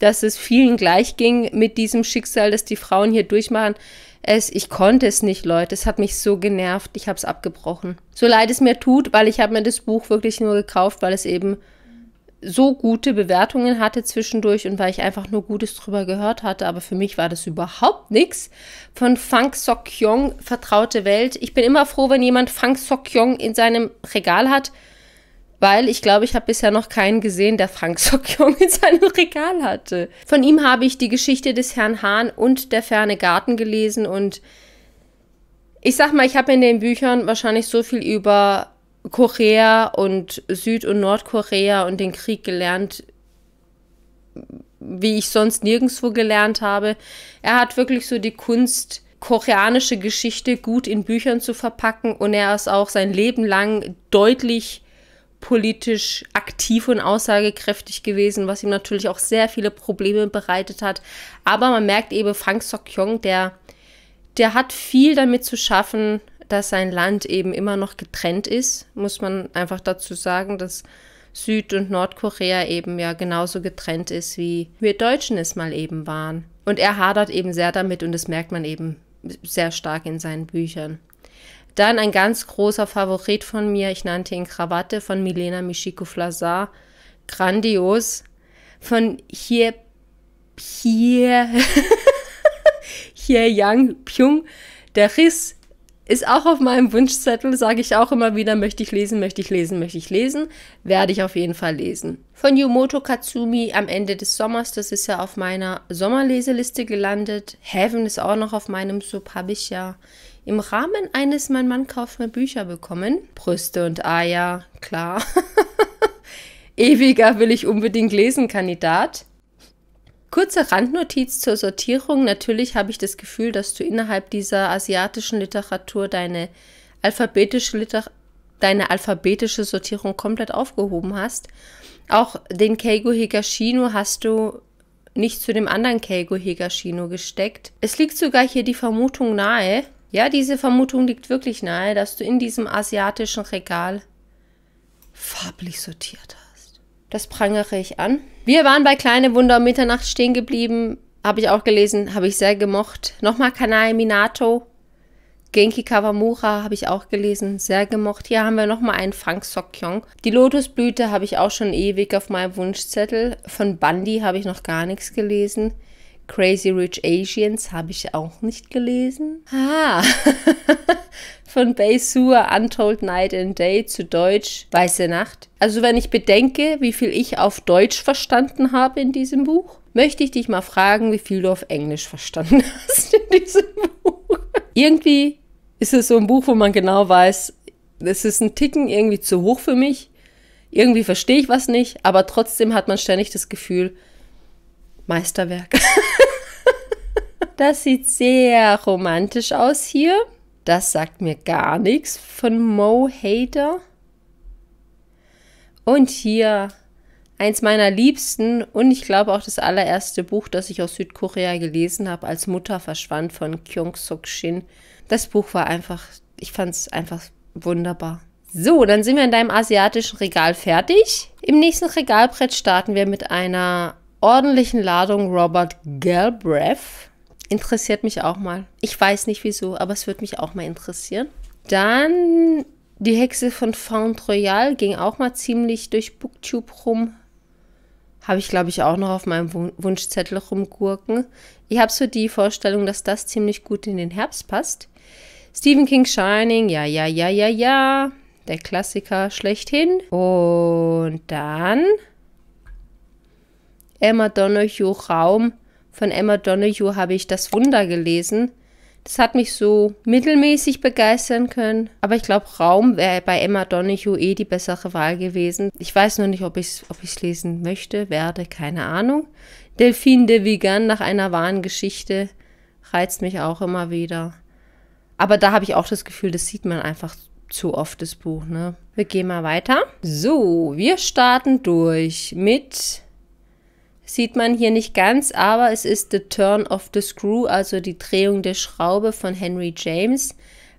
dass es vielen gleich ging mit diesem Schicksal, das die Frauen hier durchmachen. Es, ich konnte es nicht, Leute. Es hat mich so genervt. Ich habe es abgebrochen. So leid es mir tut, weil ich habe mir das Buch wirklich nur gekauft, weil es eben so gute Bewertungen hatte zwischendurch und weil ich einfach nur Gutes drüber gehört hatte, aber für mich war das überhaupt nichts. Von Fang Sok-Kyong, Vertraute Welt. Ich bin immer froh, wenn jemand Fang Sok-Kyong in seinem Regal hat, weil ich glaube, ich habe bisher noch keinen gesehen, der Frank Sok-Kyong in seinem Regal hatte. Von ihm habe ich die Geschichte des Herrn Hahn und der ferne Garten gelesen und ich sag mal, ich habe in den Büchern wahrscheinlich so viel über Korea und Süd- und Nordkorea und den Krieg gelernt, wie ich sonst nirgendwo gelernt habe. Er hat wirklich so die Kunst, koreanische Geschichte gut in Büchern zu verpacken und er ist auch sein Leben lang deutlich politisch aktiv und aussagekräftig gewesen, was ihm natürlich auch sehr viele Probleme bereitet hat. Aber man merkt eben, Frank Sok-Kyong, der der hat viel damit zu schaffen, dass sein Land eben immer noch getrennt ist, muss man einfach dazu sagen, dass Süd- und Nordkorea eben ja genauso getrennt ist, wie wir Deutschen es mal eben waren. Und er hadert eben sehr damit und das merkt man eben sehr stark in seinen Büchern. Dann ein ganz großer Favorit von mir, ich nannte ihn Krawatte von Milena Michiko Flazar. Grandios. Von hier, hier, hier Yang Pyung. Der Riss ist auch auf meinem Wunschzettel, sage ich auch immer wieder, möchte ich lesen, möchte ich lesen, möchte ich lesen, werde ich auf jeden Fall lesen. Von Yumoto Katsumi am Ende des Sommers, das ist ja auf meiner Sommerleseliste gelandet. Heaven ist auch noch auf meinem Sub, habe ich ja im Rahmen eines Mein Mann kauft mir Bücher bekommen. Brüste und Eier, klar. Ewiger will ich unbedingt lesen, Kandidat. Kurze Randnotiz zur Sortierung. Natürlich habe ich das Gefühl, dass du innerhalb dieser asiatischen Literatur deine alphabetische, Liter deine alphabetische Sortierung komplett aufgehoben hast. Auch den Keigo Higashino hast du nicht zu dem anderen Keigo Higashino gesteckt. Es liegt sogar hier die Vermutung nahe, ja, diese Vermutung liegt wirklich nahe, dass du in diesem asiatischen Regal farblich sortiert hast. Das prangere ich an. Wir waren bei Kleine Wunder um Mitternacht stehen geblieben. Habe ich auch gelesen, habe ich sehr gemocht. Nochmal Kanae Minato. Genki Kawamura habe ich auch gelesen, sehr gemocht. Hier haben wir nochmal einen Frank Sokkyong. Die Lotusblüte habe ich auch schon ewig auf meinem Wunschzettel. Von Bandi habe ich noch gar nichts gelesen. Crazy Rich Asians habe ich auch nicht gelesen. Ah, von Baysua Untold Night and Day zu Deutsch Weiße Nacht. Also wenn ich bedenke, wie viel ich auf Deutsch verstanden habe in diesem Buch, möchte ich dich mal fragen, wie viel du auf Englisch verstanden hast in diesem Buch. Irgendwie ist es so ein Buch, wo man genau weiß, es ist ein Ticken irgendwie zu hoch für mich. Irgendwie verstehe ich was nicht, aber trotzdem hat man ständig das Gefühl, Meisterwerk. das sieht sehr romantisch aus hier. Das sagt mir gar nichts von Mo Hader. Und hier eins meiner liebsten und ich glaube auch das allererste Buch, das ich aus Südkorea gelesen habe, als Mutter verschwand von Kyung Suk Shin. Das Buch war einfach, ich fand es einfach wunderbar. So, dann sind wir in deinem asiatischen Regal fertig. Im nächsten Regalbrett starten wir mit einer ordentlichen Ladung Robert Galbraith. Interessiert mich auch mal. Ich weiß nicht wieso, aber es würde mich auch mal interessieren. Dann die Hexe von Font Royal ging auch mal ziemlich durch Booktube rum. Habe ich, glaube ich, auch noch auf meinem Wunschzettel rumgurken. Ich habe so die Vorstellung, dass das ziemlich gut in den Herbst passt. Stephen King Shining, ja, ja, ja, ja, ja. Der Klassiker schlechthin. Und dann Emma Donoghue Raum. Von Emma Donoghue habe ich Das Wunder gelesen. Das hat mich so mittelmäßig begeistern können. Aber ich glaube, Raum wäre bei Emma Donoghue eh die bessere Wahl gewesen. Ich weiß noch nicht, ob ich es ob lesen möchte, werde, keine Ahnung. Delphine de Vigan nach einer wahren Geschichte reizt mich auch immer wieder. Aber da habe ich auch das Gefühl, das sieht man einfach zu oft, das Buch. Ne? Wir gehen mal weiter. So, wir starten durch mit sieht man hier nicht ganz, aber es ist The Turn of the Screw, also die Drehung der Schraube von Henry James.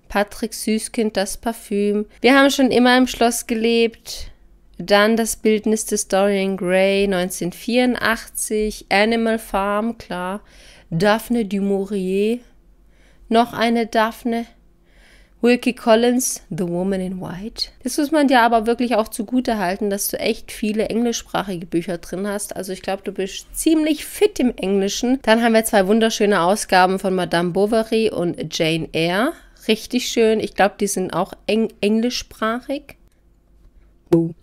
Patrick Süßkind, das Parfüm. Wir haben schon immer im Schloss gelebt. Dann das Bildnis des Dorian Gray 1984. Animal Farm, klar. Daphne du Maurier. Noch eine Daphne. Wilkie Collins, The Woman in White. Das muss man dir aber wirklich auch zugute halten, dass du echt viele englischsprachige Bücher drin hast. Also ich glaube, du bist ziemlich fit im Englischen. Dann haben wir zwei wunderschöne Ausgaben von Madame Bovary und Jane Eyre. Richtig schön. Ich glaube, die sind auch eng englischsprachig.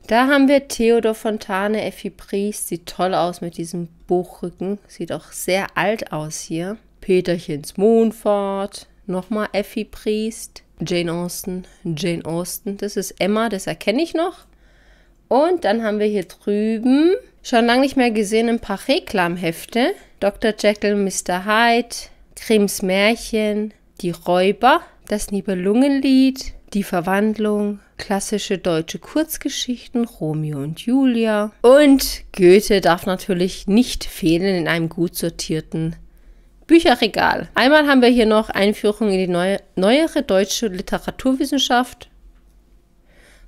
Da haben wir Theodor Fontane, Effi Priest. Sieht toll aus mit diesem Buchrücken. Sieht auch sehr alt aus hier. Peterchens Mondfahrt. Nochmal Effi Priest. Jane Austen, Jane Austen. Das ist Emma, das erkenne ich noch. Und dann haben wir hier drüben, schon lange nicht mehr gesehen, ein paar Reklamhefte. Dr. Jekyll, Mr. Hyde, Grimms Märchen, Die Räuber, das Nibelungenlied, Die Verwandlung, klassische deutsche Kurzgeschichten, Romeo und Julia. Und Goethe darf natürlich nicht fehlen in einem gut sortierten Bücherregal. Einmal haben wir hier noch Einführung in die neue, neuere deutsche Literaturwissenschaft.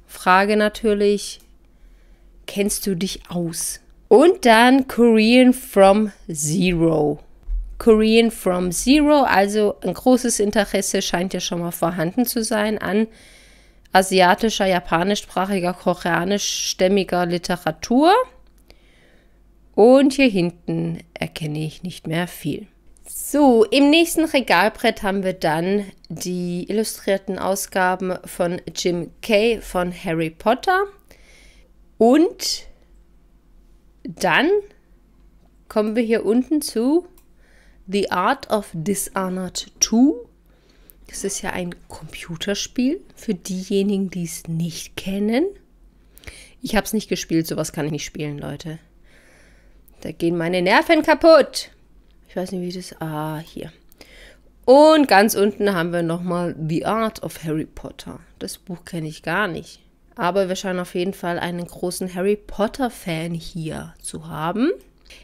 Frage natürlich, kennst du dich aus? Und dann Korean from Zero. Korean from Zero, also ein großes Interesse scheint ja schon mal vorhanden zu sein an asiatischer, japanischsprachiger, koreanischstämmiger Literatur. Und hier hinten erkenne ich nicht mehr viel. So, im nächsten Regalbrett haben wir dann die illustrierten Ausgaben von Jim Kay von Harry Potter. Und dann kommen wir hier unten zu The Art of Dishonored 2 das ist ja ein Computerspiel für diejenigen, die es nicht kennen. Ich habe es nicht gespielt, sowas kann ich nicht spielen, Leute. Da gehen meine Nerven kaputt. Ich weiß nicht, wie das. Ah, hier. Und ganz unten haben wir nochmal The Art of Harry Potter. Das Buch kenne ich gar nicht. Aber wir scheinen auf jeden Fall einen großen Harry Potter-Fan hier zu haben.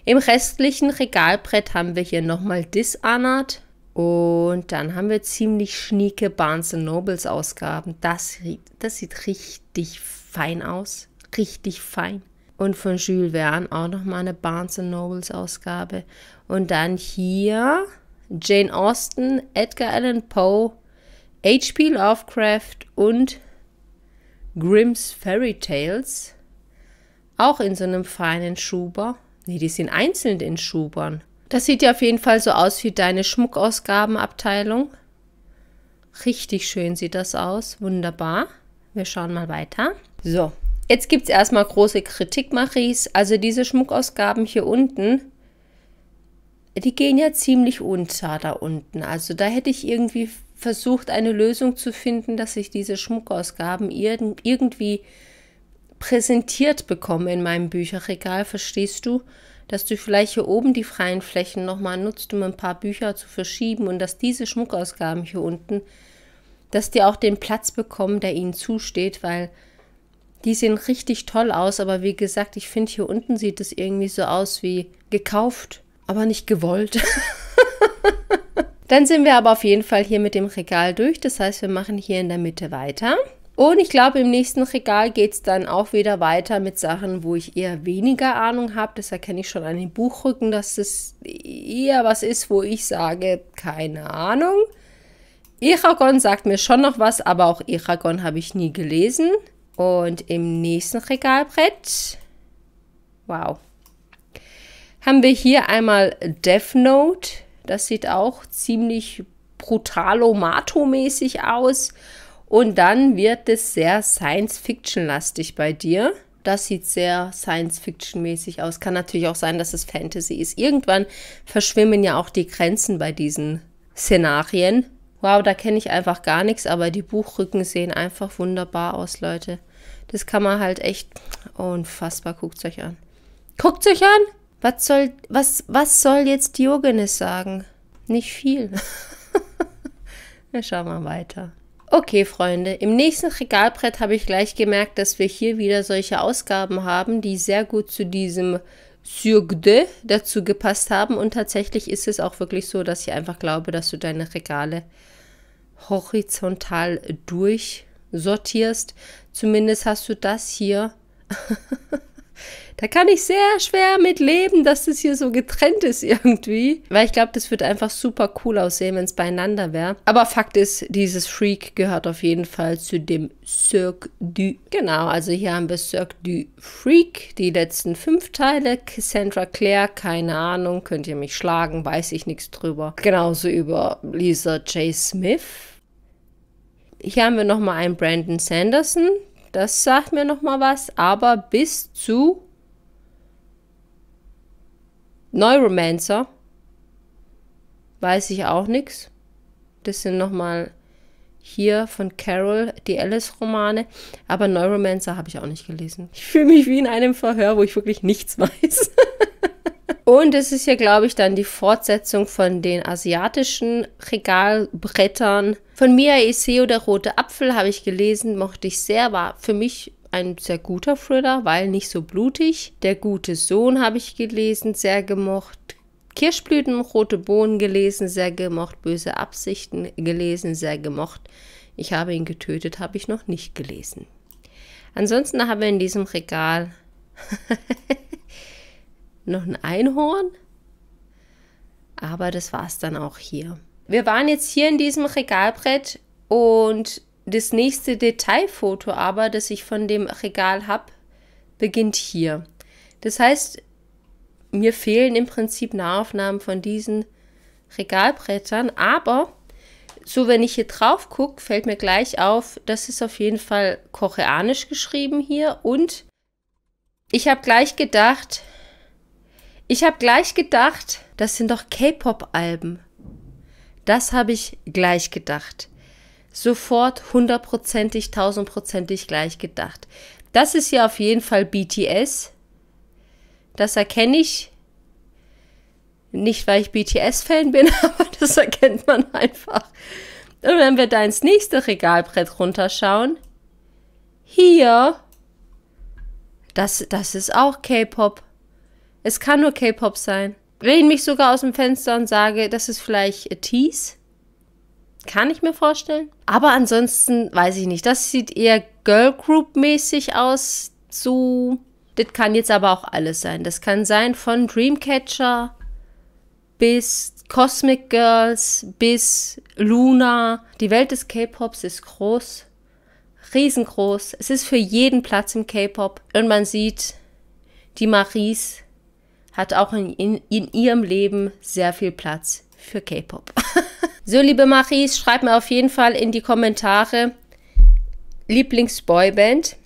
Im restlichen Regalbrett haben wir hier nochmal Dishonored, und dann haben wir ziemlich schnieke Barnes Nobles Ausgaben. Das, das sieht richtig fein aus. Richtig fein. Und von Jules Verne auch nochmal eine Barnes Nobles Ausgabe. Und dann hier Jane Austen, Edgar Allan Poe, H.P. Lovecraft und Grimm's Fairy Tales. Auch in so einem feinen Schuber. Nee, die sind einzeln in Schubern. Das sieht ja auf jeden Fall so aus wie deine Schmuckausgabenabteilung. Richtig schön sieht das aus. Wunderbar. Wir schauen mal weiter. So, jetzt gibt es erstmal große Kritik, Maries. Also diese Schmuckausgaben hier unten, die gehen ja ziemlich unter da unten. Also da hätte ich irgendwie versucht, eine Lösung zu finden, dass ich diese Schmuckausgaben irgendwie präsentiert bekomme in meinem Bücherregal, verstehst du? dass du vielleicht hier oben die freien Flächen nochmal nutzt, um ein paar Bücher zu verschieben und dass diese Schmuckausgaben hier unten, dass die auch den Platz bekommen, der ihnen zusteht, weil die sehen richtig toll aus, aber wie gesagt, ich finde hier unten sieht es irgendwie so aus wie gekauft, aber nicht gewollt. Dann sind wir aber auf jeden Fall hier mit dem Regal durch, das heißt, wir machen hier in der Mitte weiter. Und ich glaube, im nächsten Regal geht es dann auch wieder weiter mit Sachen, wo ich eher weniger Ahnung habe. Das erkenne ich schon an den Buchrücken, dass das eher was ist, wo ich sage, keine Ahnung. Eragon sagt mir schon noch was, aber auch Eragon habe ich nie gelesen. Und im nächsten Regalbrett, wow, haben wir hier einmal Death Note. Das sieht auch ziemlich brutalomato-mäßig aus. Und dann wird es sehr Science-Fiction-lastig bei dir. Das sieht sehr Science-Fiction-mäßig aus. Kann natürlich auch sein, dass es Fantasy ist. Irgendwann verschwimmen ja auch die Grenzen bei diesen Szenarien. Wow, da kenne ich einfach gar nichts, aber die Buchrücken sehen einfach wunderbar aus, Leute. Das kann man halt echt unfassbar. Guckt euch an. Guckt euch an! Was soll, was, was soll jetzt Diogenes sagen? Nicht viel. Wir schauen mal weiter. Okay, Freunde, im nächsten Regalbrett habe ich gleich gemerkt, dass wir hier wieder solche Ausgaben haben, die sehr gut zu diesem Surgde dazu gepasst haben. Und tatsächlich ist es auch wirklich so, dass ich einfach glaube, dass du deine Regale horizontal durchsortierst. Zumindest hast du das hier Da kann ich sehr schwer mit leben, dass das hier so getrennt ist irgendwie. Weil ich glaube, das wird einfach super cool aussehen, wenn es beieinander wäre. Aber Fakt ist, dieses Freak gehört auf jeden Fall zu dem Cirque du. Genau, also hier haben wir Cirque du Freak. Die letzten fünf Teile. Cassandra Clare, keine Ahnung. Könnt ihr mich schlagen, weiß ich nichts drüber. Genauso über Lisa J. Smith. Hier haben wir nochmal einen Brandon Sanderson. Das sagt mir nochmal was. Aber bis zu Neuromancer weiß ich auch nichts. Das sind nochmal hier von Carol die Alice-Romane. Aber Neuromancer habe ich auch nicht gelesen. Ich fühle mich wie in einem Verhör, wo ich wirklich nichts weiß. Und es ist ja, glaube ich, dann die Fortsetzung von den asiatischen Regalbrettern. Von Mia Iseo, der rote Apfel, habe ich gelesen, mochte ich sehr, war für mich ein sehr guter Thriller, weil nicht so blutig. Der gute Sohn habe ich gelesen, sehr gemocht. Kirschblüten, rote Bohnen gelesen, sehr gemocht, böse Absichten gelesen, sehr gemocht. Ich habe ihn getötet, habe ich noch nicht gelesen. Ansonsten haben wir in diesem Regal noch ein Einhorn, aber das war es dann auch hier. Wir waren jetzt hier in diesem Regalbrett und das nächste Detailfoto aber, das ich von dem Regal habe, beginnt hier. Das heißt, mir fehlen im Prinzip Nahaufnahmen von diesen Regalbrettern, aber so, wenn ich hier drauf gucke, fällt mir gleich auf, das ist auf jeden Fall koreanisch geschrieben hier und ich habe gleich gedacht, ich habe gleich gedacht, das sind doch K-Pop-Alben. Das habe ich gleich gedacht. Sofort hundertprozentig, tausendprozentig gleich gedacht. Das ist ja auf jeden Fall BTS. Das erkenne ich. Nicht, weil ich BTS-Fan bin, aber das erkennt man einfach. Und wenn wir da ins nächste Regalbrett runterschauen, hier, das, das ist auch K-Pop. Es kann nur K-Pop sein. Lehne mich sogar aus dem Fenster und sage, das ist vielleicht a Tease. Kann ich mir vorstellen. Aber ansonsten weiß ich nicht. Das sieht eher Girl Group mäßig aus. So. Das kann jetzt aber auch alles sein. Das kann sein von Dreamcatcher bis Cosmic Girls bis Luna. Die Welt des K-Pops ist groß. Riesengroß. Es ist für jeden Platz im K-Pop. Und man sieht, die Maries hat auch in, in, in ihrem Leben sehr viel Platz für K-Pop. so, liebe Maries, schreib mir auf jeden Fall in die Kommentare Lieblingsboyband,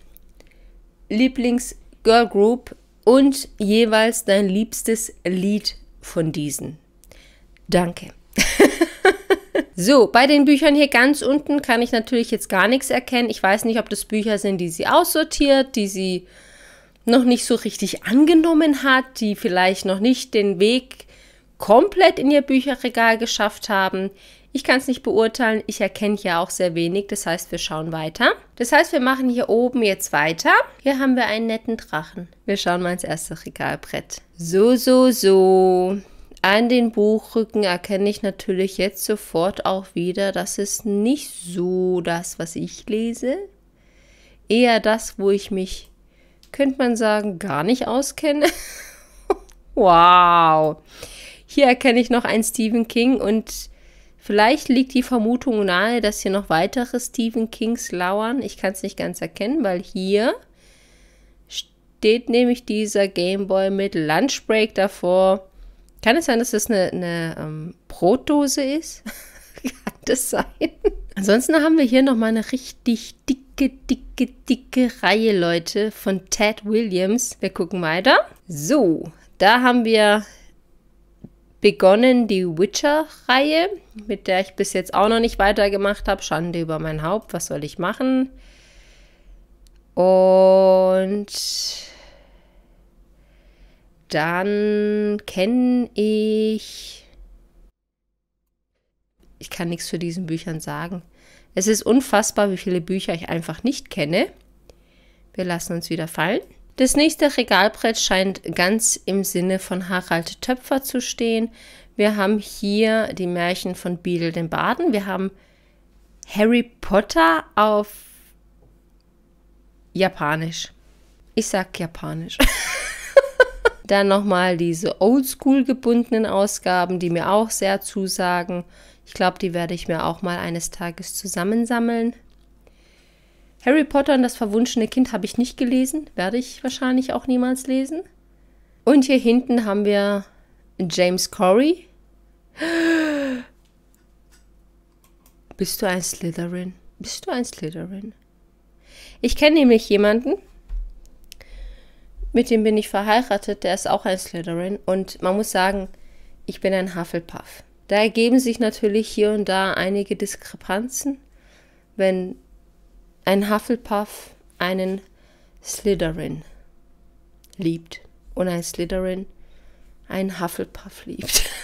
Lieblingsgirlgroup und jeweils dein liebstes Lied von diesen. Danke. so, bei den Büchern hier ganz unten kann ich natürlich jetzt gar nichts erkennen. Ich weiß nicht, ob das Bücher sind, die sie aussortiert, die sie noch nicht so richtig angenommen hat, die vielleicht noch nicht den Weg komplett in ihr Bücherregal geschafft haben. Ich kann es nicht beurteilen, ich erkenne hier auch sehr wenig, das heißt, wir schauen weiter. Das heißt, wir machen hier oben jetzt weiter. Hier haben wir einen netten Drachen. Wir schauen mal ins erste Regalbrett. So, so, so. An den Buchrücken erkenne ich natürlich jetzt sofort auch wieder, das ist nicht so das, was ich lese. Eher das, wo ich mich könnte man sagen, gar nicht auskenne. wow. Hier erkenne ich noch einen Stephen King und vielleicht liegt die Vermutung nahe, dass hier noch weitere Stephen Kings lauern. Ich kann es nicht ganz erkennen, weil hier steht nämlich dieser Gameboy mit Lunchbreak davor. Kann es sein, dass das eine, eine ähm, Brotdose ist? kann das sein? Ansonsten haben wir hier nochmal eine richtig dicke, dicke, dicke Reihe, Leute, von Ted Williams. Wir gucken weiter. So, da haben wir begonnen die Witcher-Reihe, mit der ich bis jetzt auch noch nicht weitergemacht habe. Schande über mein Haupt, was soll ich machen? Und dann kenne ich ich kann nichts zu diesen Büchern sagen. Es ist unfassbar, wie viele Bücher ich einfach nicht kenne. Wir lassen uns wieder fallen. Das nächste Regalbrett scheint ganz im Sinne von Harald Töpfer zu stehen. Wir haben hier die Märchen von Beadle den Baden. Wir haben Harry Potter auf Japanisch. Ich sag Japanisch. Dann nochmal diese oldschool gebundenen Ausgaben, die mir auch sehr zusagen. Ich glaube, die werde ich mir auch mal eines Tages zusammensammeln. Harry Potter und das verwunschene Kind habe ich nicht gelesen, werde ich wahrscheinlich auch niemals lesen. Und hier hinten haben wir James Corey. Bist du ein Slytherin? Bist du ein Slytherin? Ich kenne nämlich jemanden, mit dem bin ich verheiratet, der ist auch ein Slytherin. Und man muss sagen, ich bin ein Hufflepuff. Da ergeben sich natürlich hier und da einige Diskrepanzen, wenn ein Hufflepuff einen Slytherin liebt und ein Slytherin einen Hufflepuff liebt.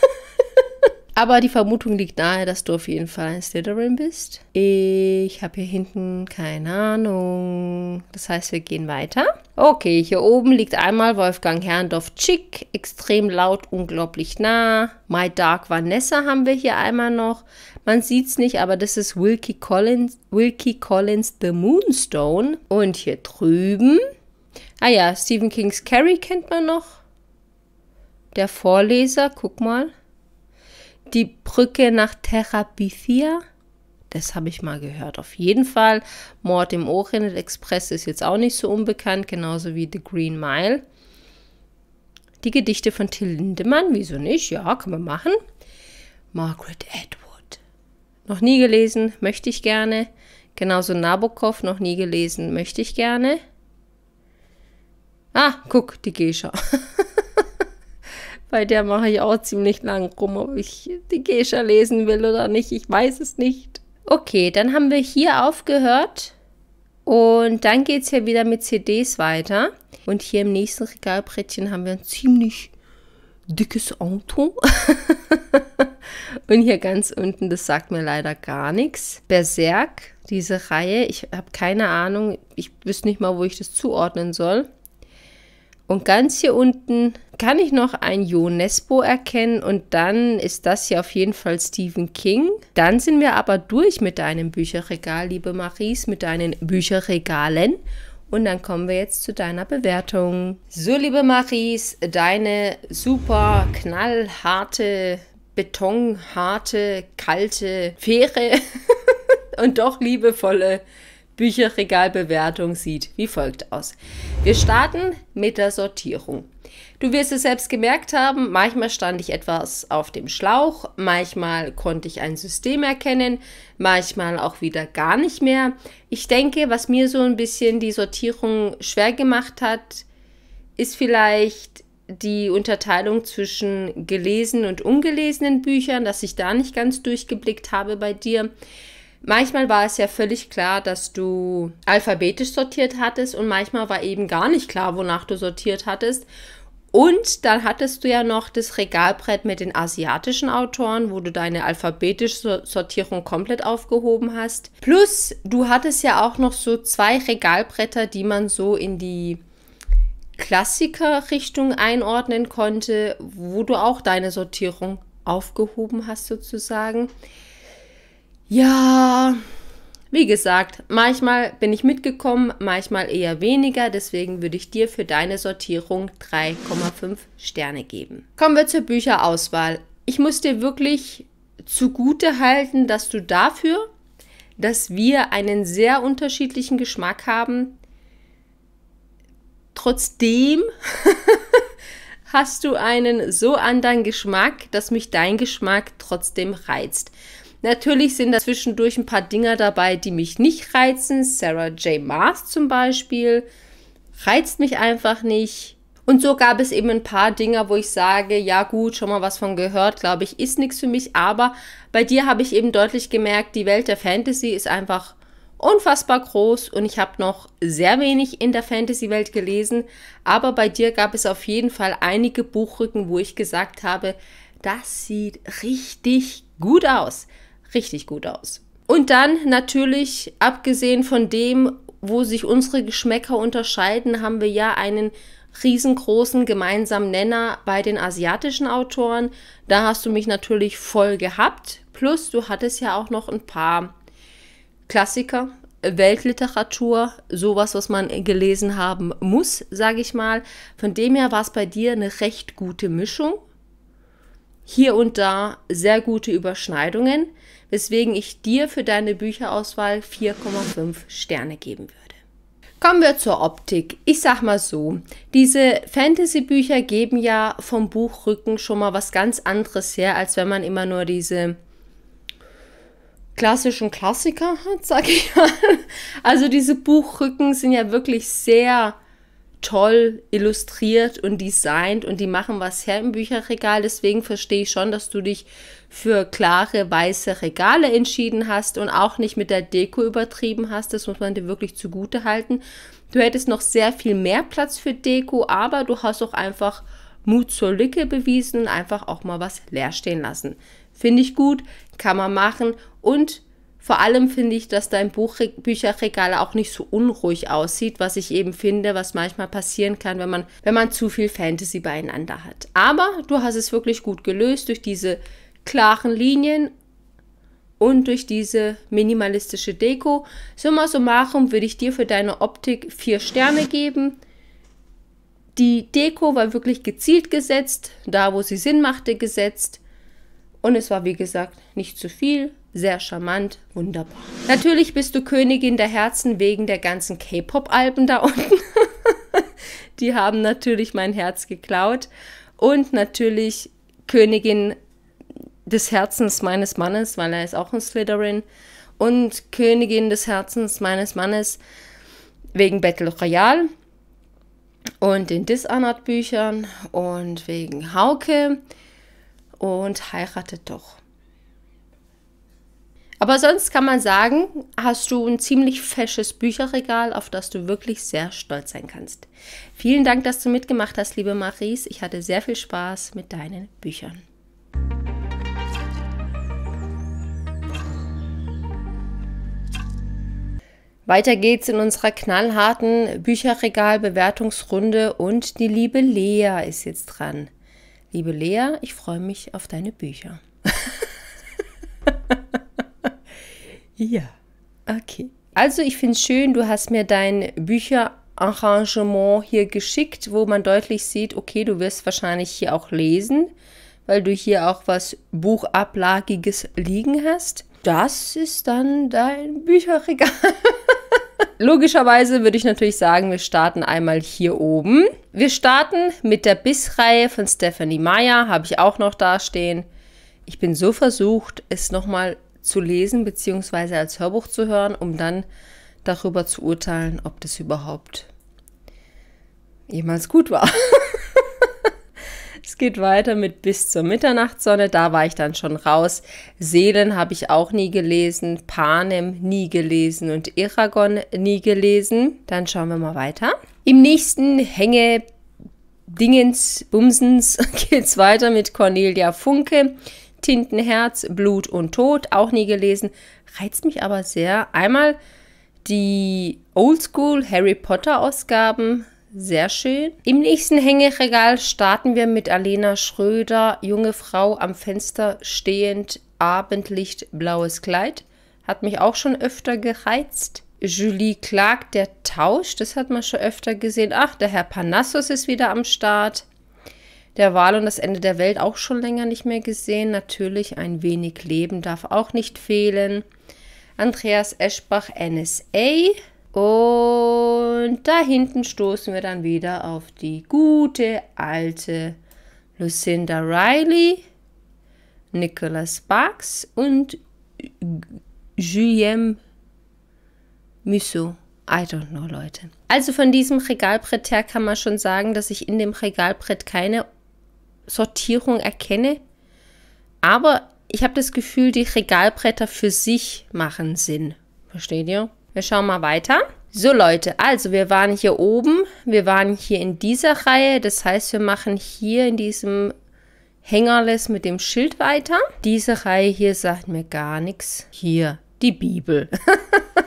Aber die Vermutung liegt nahe, dass du auf jeden Fall ein Slytherin bist. Ich habe hier hinten keine Ahnung. Das heißt, wir gehen weiter. Okay, hier oben liegt einmal Wolfgang Herrndorf Chick. Extrem laut, unglaublich nah. My Dark Vanessa haben wir hier einmal noch. Man sieht es nicht, aber das ist Wilkie Collins, Wilkie Collins The Moonstone. Und hier drüben. Ah ja, Stephen Kings Carrie kennt man noch. Der Vorleser, guck mal. Die Brücke nach Terabithia. Das habe ich mal gehört. Auf jeden Fall. Mord im Orient Express ist jetzt auch nicht so unbekannt, genauso wie The Green Mile. Die Gedichte von Till Lindemann, wieso nicht? Ja, kann man machen. Margaret Atwood. Noch nie gelesen, möchte ich gerne. Genauso Nabokov, noch nie gelesen, möchte ich gerne. Ah, guck, die Gescha. Bei der mache ich auch ziemlich lang rum, ob ich die Gescha lesen will oder nicht. Ich weiß es nicht. Okay, dann haben wir hier aufgehört. Und dann geht es hier wieder mit CDs weiter. Und hier im nächsten Regalbrettchen haben wir ein ziemlich dickes Auto. und hier ganz unten, das sagt mir leider gar nichts. Berserk, diese Reihe. Ich habe keine Ahnung. Ich wüsste nicht mal, wo ich das zuordnen soll. Und ganz hier unten kann ich noch ein Jo Nesbo erkennen und dann ist das hier auf jeden Fall Stephen King. Dann sind wir aber durch mit deinem Bücherregal, liebe Maries, mit deinen Bücherregalen. Und dann kommen wir jetzt zu deiner Bewertung. So, liebe Maries, deine super knallharte, betonharte, kalte, faire und doch liebevolle Bücherregalbewertung sieht wie folgt aus. Wir starten mit der Sortierung. Du wirst es selbst gemerkt haben, manchmal stand ich etwas auf dem Schlauch, manchmal konnte ich ein System erkennen, manchmal auch wieder gar nicht mehr. Ich denke, was mir so ein bisschen die Sortierung schwer gemacht hat, ist vielleicht die Unterteilung zwischen gelesenen und ungelesenen Büchern, dass ich da nicht ganz durchgeblickt habe bei dir. Manchmal war es ja völlig klar, dass du alphabetisch sortiert hattest und manchmal war eben gar nicht klar, wonach du sortiert hattest. Und dann hattest du ja noch das Regalbrett mit den asiatischen Autoren, wo du deine alphabetische Sortierung komplett aufgehoben hast. Plus, du hattest ja auch noch so zwei Regalbretter, die man so in die Klassiker-Richtung einordnen konnte, wo du auch deine Sortierung aufgehoben hast sozusagen. Ja, wie gesagt, manchmal bin ich mitgekommen, manchmal eher weniger, deswegen würde ich dir für deine Sortierung 3,5 Sterne geben. Kommen wir zur Bücherauswahl. Ich muss dir wirklich zugute halten, dass du dafür, dass wir einen sehr unterschiedlichen Geschmack haben, trotzdem hast du einen so anderen Geschmack, dass mich dein Geschmack trotzdem reizt. Natürlich sind da zwischendurch ein paar Dinger dabei, die mich nicht reizen. Sarah J. Maas zum Beispiel reizt mich einfach nicht. Und so gab es eben ein paar Dinger, wo ich sage, ja gut, schon mal was von gehört, glaube ich, ist nichts für mich. Aber bei dir habe ich eben deutlich gemerkt, die Welt der Fantasy ist einfach unfassbar groß und ich habe noch sehr wenig in der Fantasy-Welt gelesen. Aber bei dir gab es auf jeden Fall einige Buchrücken, wo ich gesagt habe, das sieht richtig gut aus richtig gut aus. Und dann natürlich, abgesehen von dem, wo sich unsere Geschmäcker unterscheiden, haben wir ja einen riesengroßen gemeinsamen Nenner bei den asiatischen Autoren. Da hast du mich natürlich voll gehabt. Plus, du hattest ja auch noch ein paar Klassiker, Weltliteratur, sowas, was man gelesen haben muss, sage ich mal. Von dem her war es bei dir eine recht gute Mischung. Hier und da sehr gute Überschneidungen weswegen ich dir für deine Bücherauswahl 4,5 Sterne geben würde. Kommen wir zur Optik. Ich sag mal so, diese Fantasy-Bücher geben ja vom Buchrücken schon mal was ganz anderes her, als wenn man immer nur diese klassischen Klassiker hat, sag ich mal. Also diese Buchrücken sind ja wirklich sehr toll illustriert und designt und die machen was her im Bücherregal. Deswegen verstehe ich schon, dass du dich für klare weiße Regale entschieden hast und auch nicht mit der Deko übertrieben hast. Das muss man dir wirklich zugute halten. Du hättest noch sehr viel mehr Platz für Deko, aber du hast auch einfach Mut zur Lücke bewiesen und einfach auch mal was leer stehen lassen. Finde ich gut, kann man machen und vor allem finde ich, dass dein Buch, Bücherregal auch nicht so unruhig aussieht, was ich eben finde, was manchmal passieren kann, wenn man, wenn man zu viel Fantasy beieinander hat. Aber du hast es wirklich gut gelöst durch diese klaren Linien und durch diese minimalistische Deko. Summa summarum würde ich dir für deine Optik vier Sterne geben. Die Deko war wirklich gezielt gesetzt, da wo sie Sinn machte gesetzt. Und es war wie gesagt nicht zu viel, sehr charmant, wunderbar. Natürlich bist du Königin der Herzen wegen der ganzen K-Pop-Alben da unten. Die haben natürlich mein Herz geklaut. Und natürlich Königin des Herzens meines Mannes, weil er ist auch ein Slytherin. Und Königin des Herzens meines Mannes wegen Battle Royale und den Dishonored-Büchern und wegen Hauke und heiratet doch. Aber sonst kann man sagen, hast du ein ziemlich fesches Bücherregal, auf das du wirklich sehr stolz sein kannst. Vielen Dank, dass du mitgemacht hast, liebe Maries. Ich hatte sehr viel Spaß mit deinen Büchern. Weiter geht's in unserer knallharten Bücherregal-Bewertungsrunde und die liebe Lea ist jetzt dran. Liebe Lea, ich freue mich auf deine Bücher. Ja, okay. Also ich finde es schön, du hast mir dein Bücherarrangement hier geschickt, wo man deutlich sieht, okay, du wirst wahrscheinlich hier auch lesen, weil du hier auch was Buchablagiges liegen hast. Das ist dann dein Bücherregal. Logischerweise würde ich natürlich sagen, wir starten einmal hier oben. Wir starten mit der Bissreihe von Stephanie Meyer, habe ich auch noch dastehen. Ich bin so versucht, es nochmal zu lesen bzw. als Hörbuch zu hören, um dann darüber zu urteilen, ob das überhaupt jemals gut war. es geht weiter mit bis zur Mitternachtssonne, da war ich dann schon raus. Seelen habe ich auch nie gelesen, Panem nie gelesen und Eragon nie gelesen. Dann schauen wir mal weiter. Im nächsten Hänge Dingens, Bumsens geht's weiter mit Cornelia Funke. Tintenherz, Blut und Tod, auch nie gelesen, reizt mich aber sehr. Einmal die Oldschool Harry Potter Ausgaben, sehr schön. Im nächsten Hängeregal starten wir mit Alena Schröder, junge Frau am Fenster stehend, Abendlicht, blaues Kleid. Hat mich auch schon öfter gereizt. Julie Clark, der Tausch, das hat man schon öfter gesehen. Ach, der Herr Panassos ist wieder am Start der Wahl und das Ende der Welt auch schon länger nicht mehr gesehen. Natürlich ein wenig Leben darf auch nicht fehlen. Andreas Eschbach NSA. Und da hinten stoßen wir dann wieder auf die gute alte Lucinda Riley, Nicholas Sparks und Julien Musso. I don't know, Leute. Also von diesem Regalbrett her kann man schon sagen, dass ich in dem Regalbrett keine Sortierung erkenne. Aber ich habe das Gefühl, die Regalbretter für sich machen Sinn. Versteht ihr? Wir schauen mal weiter. So Leute, also wir waren hier oben, wir waren hier in dieser Reihe, das heißt wir machen hier in diesem Hängerles mit dem Schild weiter. Diese Reihe hier sagt mir gar nichts. Hier, die Bibel.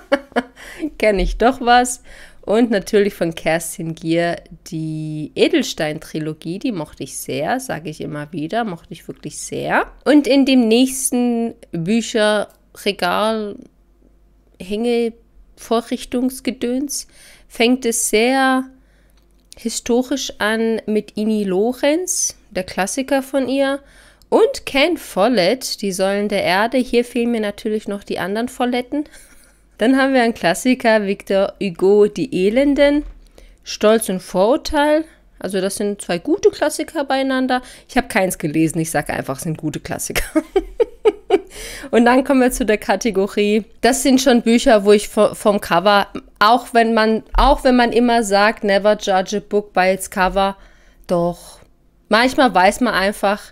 Kenne ich doch was. Und natürlich von Kerstin Gier die Edelstein-Trilogie, die mochte ich sehr, sage ich immer wieder, mochte ich wirklich sehr. Und in dem nächsten Bücherregal Hänge Vorrichtungsgedöns fängt es sehr historisch an mit Ini Lorenz, der Klassiker von ihr, und Ken Follett, die Säulen der Erde. Hier fehlen mir natürlich noch die anderen Folletten. Dann haben wir einen Klassiker, Victor Hugo, Die Elenden, Stolz und Vorurteil. Also das sind zwei gute Klassiker beieinander. Ich habe keins gelesen, ich sage einfach, es sind gute Klassiker. und dann kommen wir zu der Kategorie. Das sind schon Bücher, wo ich vom Cover, auch wenn man, auch wenn man immer sagt, never judge a book by its cover, doch manchmal weiß man einfach,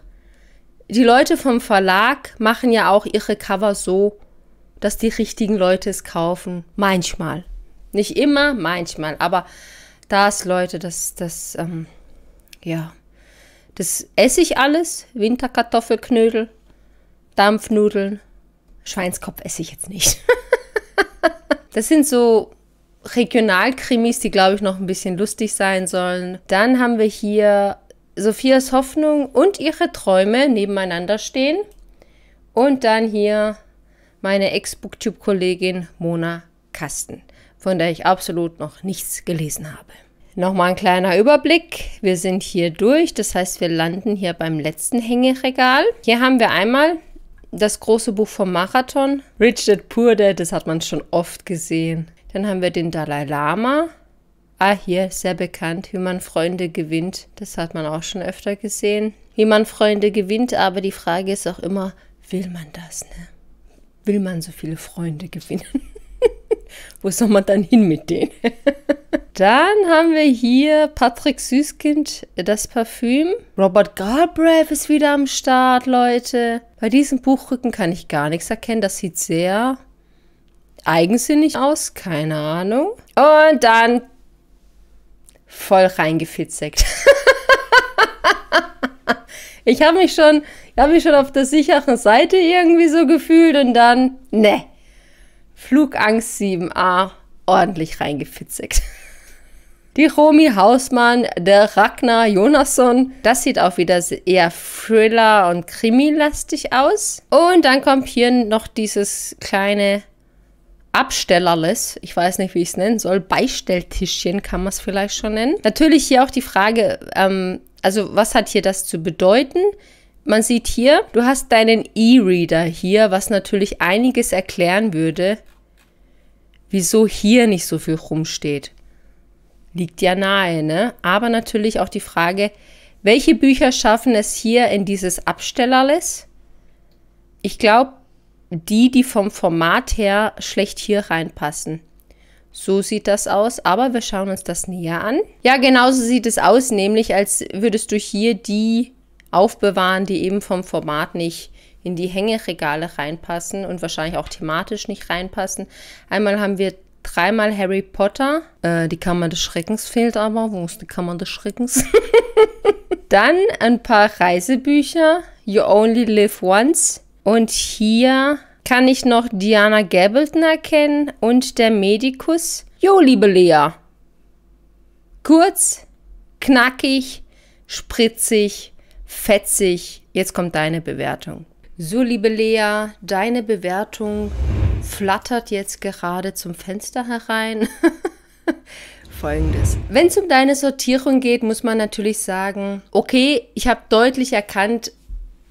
die Leute vom Verlag machen ja auch ihre Cover so, dass die richtigen Leute es kaufen. Manchmal. Nicht immer, manchmal. Aber das, Leute, das, das, ähm, ja, das esse ich alles. Winterkartoffelknödel. Dampfnudeln. Schweinskopf esse ich jetzt nicht. das sind so Regionalkrimis, die, glaube ich, noch ein bisschen lustig sein sollen. Dann haben wir hier Sophias Hoffnung und ihre Träume nebeneinander stehen. Und dann hier meine Ex-Booktube-Kollegin Mona Kasten, von der ich absolut noch nichts gelesen habe. Nochmal ein kleiner Überblick. Wir sind hier durch, das heißt, wir landen hier beim letzten Hängeregal. Hier haben wir einmal das große Buch vom Marathon. Richard Purde, das hat man schon oft gesehen. Dann haben wir den Dalai Lama. Ah, hier sehr bekannt, wie man Freunde gewinnt. Das hat man auch schon öfter gesehen. Wie man Freunde gewinnt, aber die Frage ist auch immer, will man das, ne? Will man so viele Freunde gewinnen? Wo soll man dann hin mit denen? dann haben wir hier Patrick Süßkind, das Parfüm. Robert Galbraith ist wieder am Start, Leute. Bei diesem Buchrücken kann ich gar nichts erkennen. Das sieht sehr eigensinnig aus, keine Ahnung. Und dann voll reingefitzigt. ich habe mich schon, ich habe mich schon auf der sicheren Seite irgendwie so gefühlt und dann, ne, Flugangst 7a ordentlich reingefitzigt. Die Romy Hausmann, der Ragnar Jonasson, das sieht auch wieder eher Thriller- und Krimi-lastig aus. Und dann kommt hier noch dieses kleine Abstellerles, ich weiß nicht, wie ich es nennen soll, Beistelltischchen kann man es vielleicht schon nennen. Natürlich hier auch die Frage, ähm, also was hat hier das zu bedeuten? Man sieht hier, du hast deinen E-Reader hier, was natürlich einiges erklären würde, wieso hier nicht so viel rumsteht. Liegt ja nahe, ne? Aber natürlich auch die Frage, welche Bücher schaffen es hier in dieses Abstellerles? Ich glaube, die, die vom Format her schlecht hier reinpassen. So sieht das aus, aber wir schauen uns das näher an. Ja, genauso sieht es aus, nämlich als würdest du hier die aufbewahren, die eben vom Format nicht in die Hängeregale reinpassen und wahrscheinlich auch thematisch nicht reinpassen. Einmal haben wir dreimal Harry Potter. Äh, die Kammer des Schreckens fehlt aber. Wo ist die Kammer des Schreckens? Dann ein paar Reisebücher. You Only Live Once. Und hier kann ich noch Diana Gabaldon erkennen und der Medikus. Jo, liebe Lea. Kurz, knackig, spritzig, fetzig. Jetzt kommt deine Bewertung. So, liebe Lea, deine Bewertung flattert jetzt gerade zum Fenster herein. Folgendes. Wenn es um deine Sortierung geht, muss man natürlich sagen, okay, ich habe deutlich erkannt,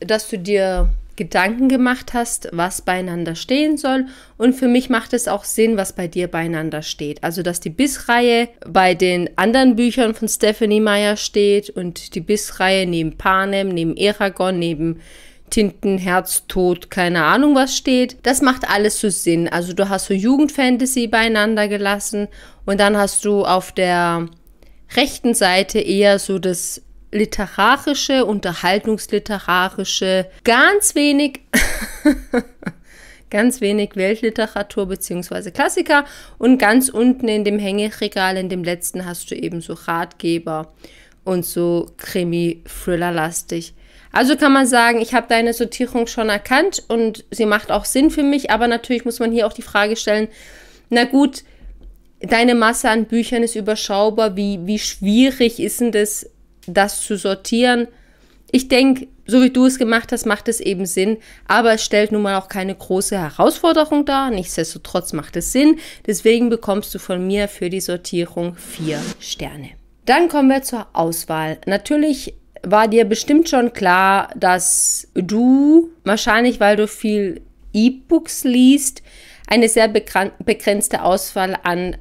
dass du dir Gedanken gemacht hast, was beieinander stehen soll. Und für mich macht es auch Sinn, was bei dir beieinander steht. Also, dass die Bissreihe bei den anderen Büchern von Stephanie Meyer steht und die Bissreihe neben Panem, neben Eragon, neben Tinten, Herz, Tod, keine Ahnung was steht. Das macht alles so Sinn. Also du hast so Jugendfantasy beieinander gelassen und dann hast du auf der rechten Seite eher so das literarische, unterhaltungsliterarische, ganz wenig, ganz wenig Weltliteratur bzw. Klassiker und ganz unten in dem Hängeregal, in dem letzten, hast du eben so Ratgeber und so Krimi-Thriller-lastig. Also kann man sagen, ich habe deine Sortierung schon erkannt und sie macht auch Sinn für mich, aber natürlich muss man hier auch die Frage stellen, na gut, deine Masse an Büchern ist überschaubar, wie, wie schwierig ist denn das, das zu sortieren? Ich denke, so wie du es gemacht hast, macht es eben Sinn, aber es stellt nun mal auch keine große Herausforderung dar. Nichtsdestotrotz macht es Sinn. Deswegen bekommst du von mir für die Sortierung vier Sterne. Dann kommen wir zur Auswahl. Natürlich war dir bestimmt schon klar, dass du, wahrscheinlich weil du viel E-Books liest, eine sehr begrenzte Auswahl an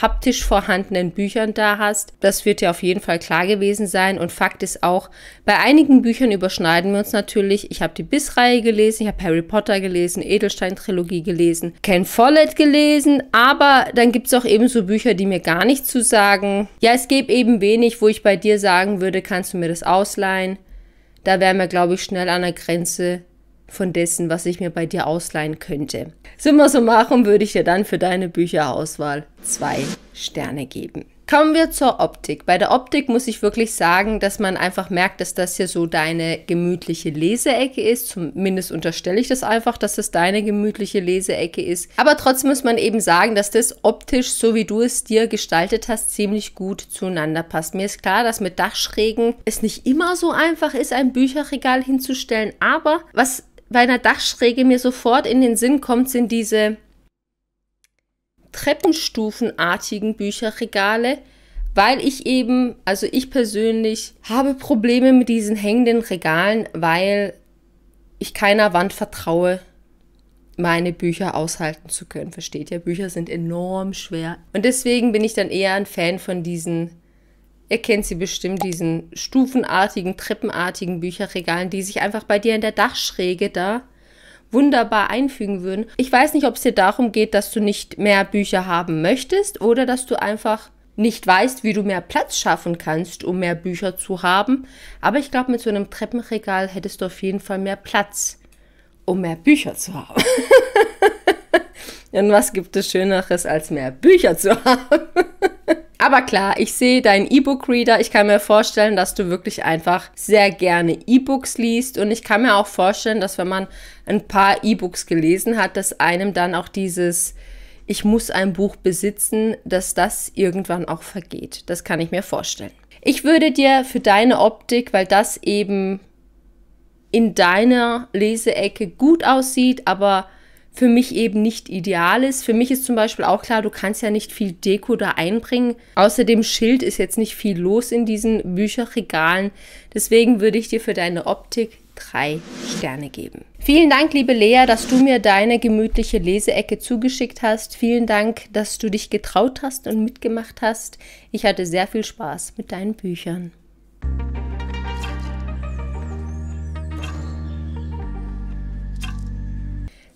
haptisch vorhandenen Büchern da hast. Das wird dir auf jeden Fall klar gewesen sein. Und Fakt ist auch, bei einigen Büchern überschneiden wir uns natürlich. Ich habe die Biss-Reihe gelesen, ich habe Harry Potter gelesen, Edelstein-Trilogie gelesen, Ken Follett gelesen, aber dann gibt es auch eben so Bücher, die mir gar nichts zu sagen. Ja, es gäbe eben wenig, wo ich bei dir sagen würde, kannst du mir das ausleihen? Da wären wir, glaube ich, schnell an der Grenze von dessen, was ich mir bei dir ausleihen könnte. Summa summarum würde ich dir dann für deine Bücherauswahl zwei Sterne geben. Kommen wir zur Optik. Bei der Optik muss ich wirklich sagen, dass man einfach merkt, dass das hier so deine gemütliche Leseecke ist. Zumindest unterstelle ich das einfach, dass das deine gemütliche Leseecke ist. Aber trotzdem muss man eben sagen, dass das optisch, so wie du es dir gestaltet hast, ziemlich gut zueinander passt. Mir ist klar, dass mit Dachschrägen es nicht immer so einfach ist, ein Bücherregal hinzustellen. Aber was bei einer Dachschräge mir sofort in den Sinn kommt, sind diese treppenstufenartigen Bücherregale, weil ich eben, also ich persönlich habe Probleme mit diesen hängenden Regalen, weil ich keiner Wand vertraue, meine Bücher aushalten zu können. Versteht ihr? Bücher sind enorm schwer. Und deswegen bin ich dann eher ein Fan von diesen, ihr kennt sie bestimmt, diesen stufenartigen, treppenartigen Bücherregalen, die sich einfach bei dir in der Dachschräge da wunderbar einfügen würden. Ich weiß nicht, ob es dir darum geht, dass du nicht mehr Bücher haben möchtest oder dass du einfach nicht weißt, wie du mehr Platz schaffen kannst, um mehr Bücher zu haben. Aber ich glaube, mit so einem Treppenregal hättest du auf jeden Fall mehr Platz, um mehr Bücher zu haben. Und was gibt es Schöneres, als mehr Bücher zu haben? Aber klar, ich sehe deinen E-Book-Reader. Ich kann mir vorstellen, dass du wirklich einfach sehr gerne E-Books liest. Und ich kann mir auch vorstellen, dass wenn man ein paar E-Books gelesen hat, dass einem dann auch dieses ich muss ein Buch besitzen, dass das irgendwann auch vergeht. Das kann ich mir vorstellen. Ich würde dir für deine Optik, weil das eben in deiner Leseecke gut aussieht, aber für mich eben nicht ideal ist. Für mich ist zum Beispiel auch klar, du kannst ja nicht viel Deko da einbringen. Außerdem Schild ist jetzt nicht viel los in diesen Bücherregalen. Deswegen würde ich dir für deine Optik drei Sterne geben. Vielen Dank, liebe Lea, dass du mir deine gemütliche Leseecke zugeschickt hast. Vielen Dank, dass du dich getraut hast und mitgemacht hast. Ich hatte sehr viel Spaß mit deinen Büchern.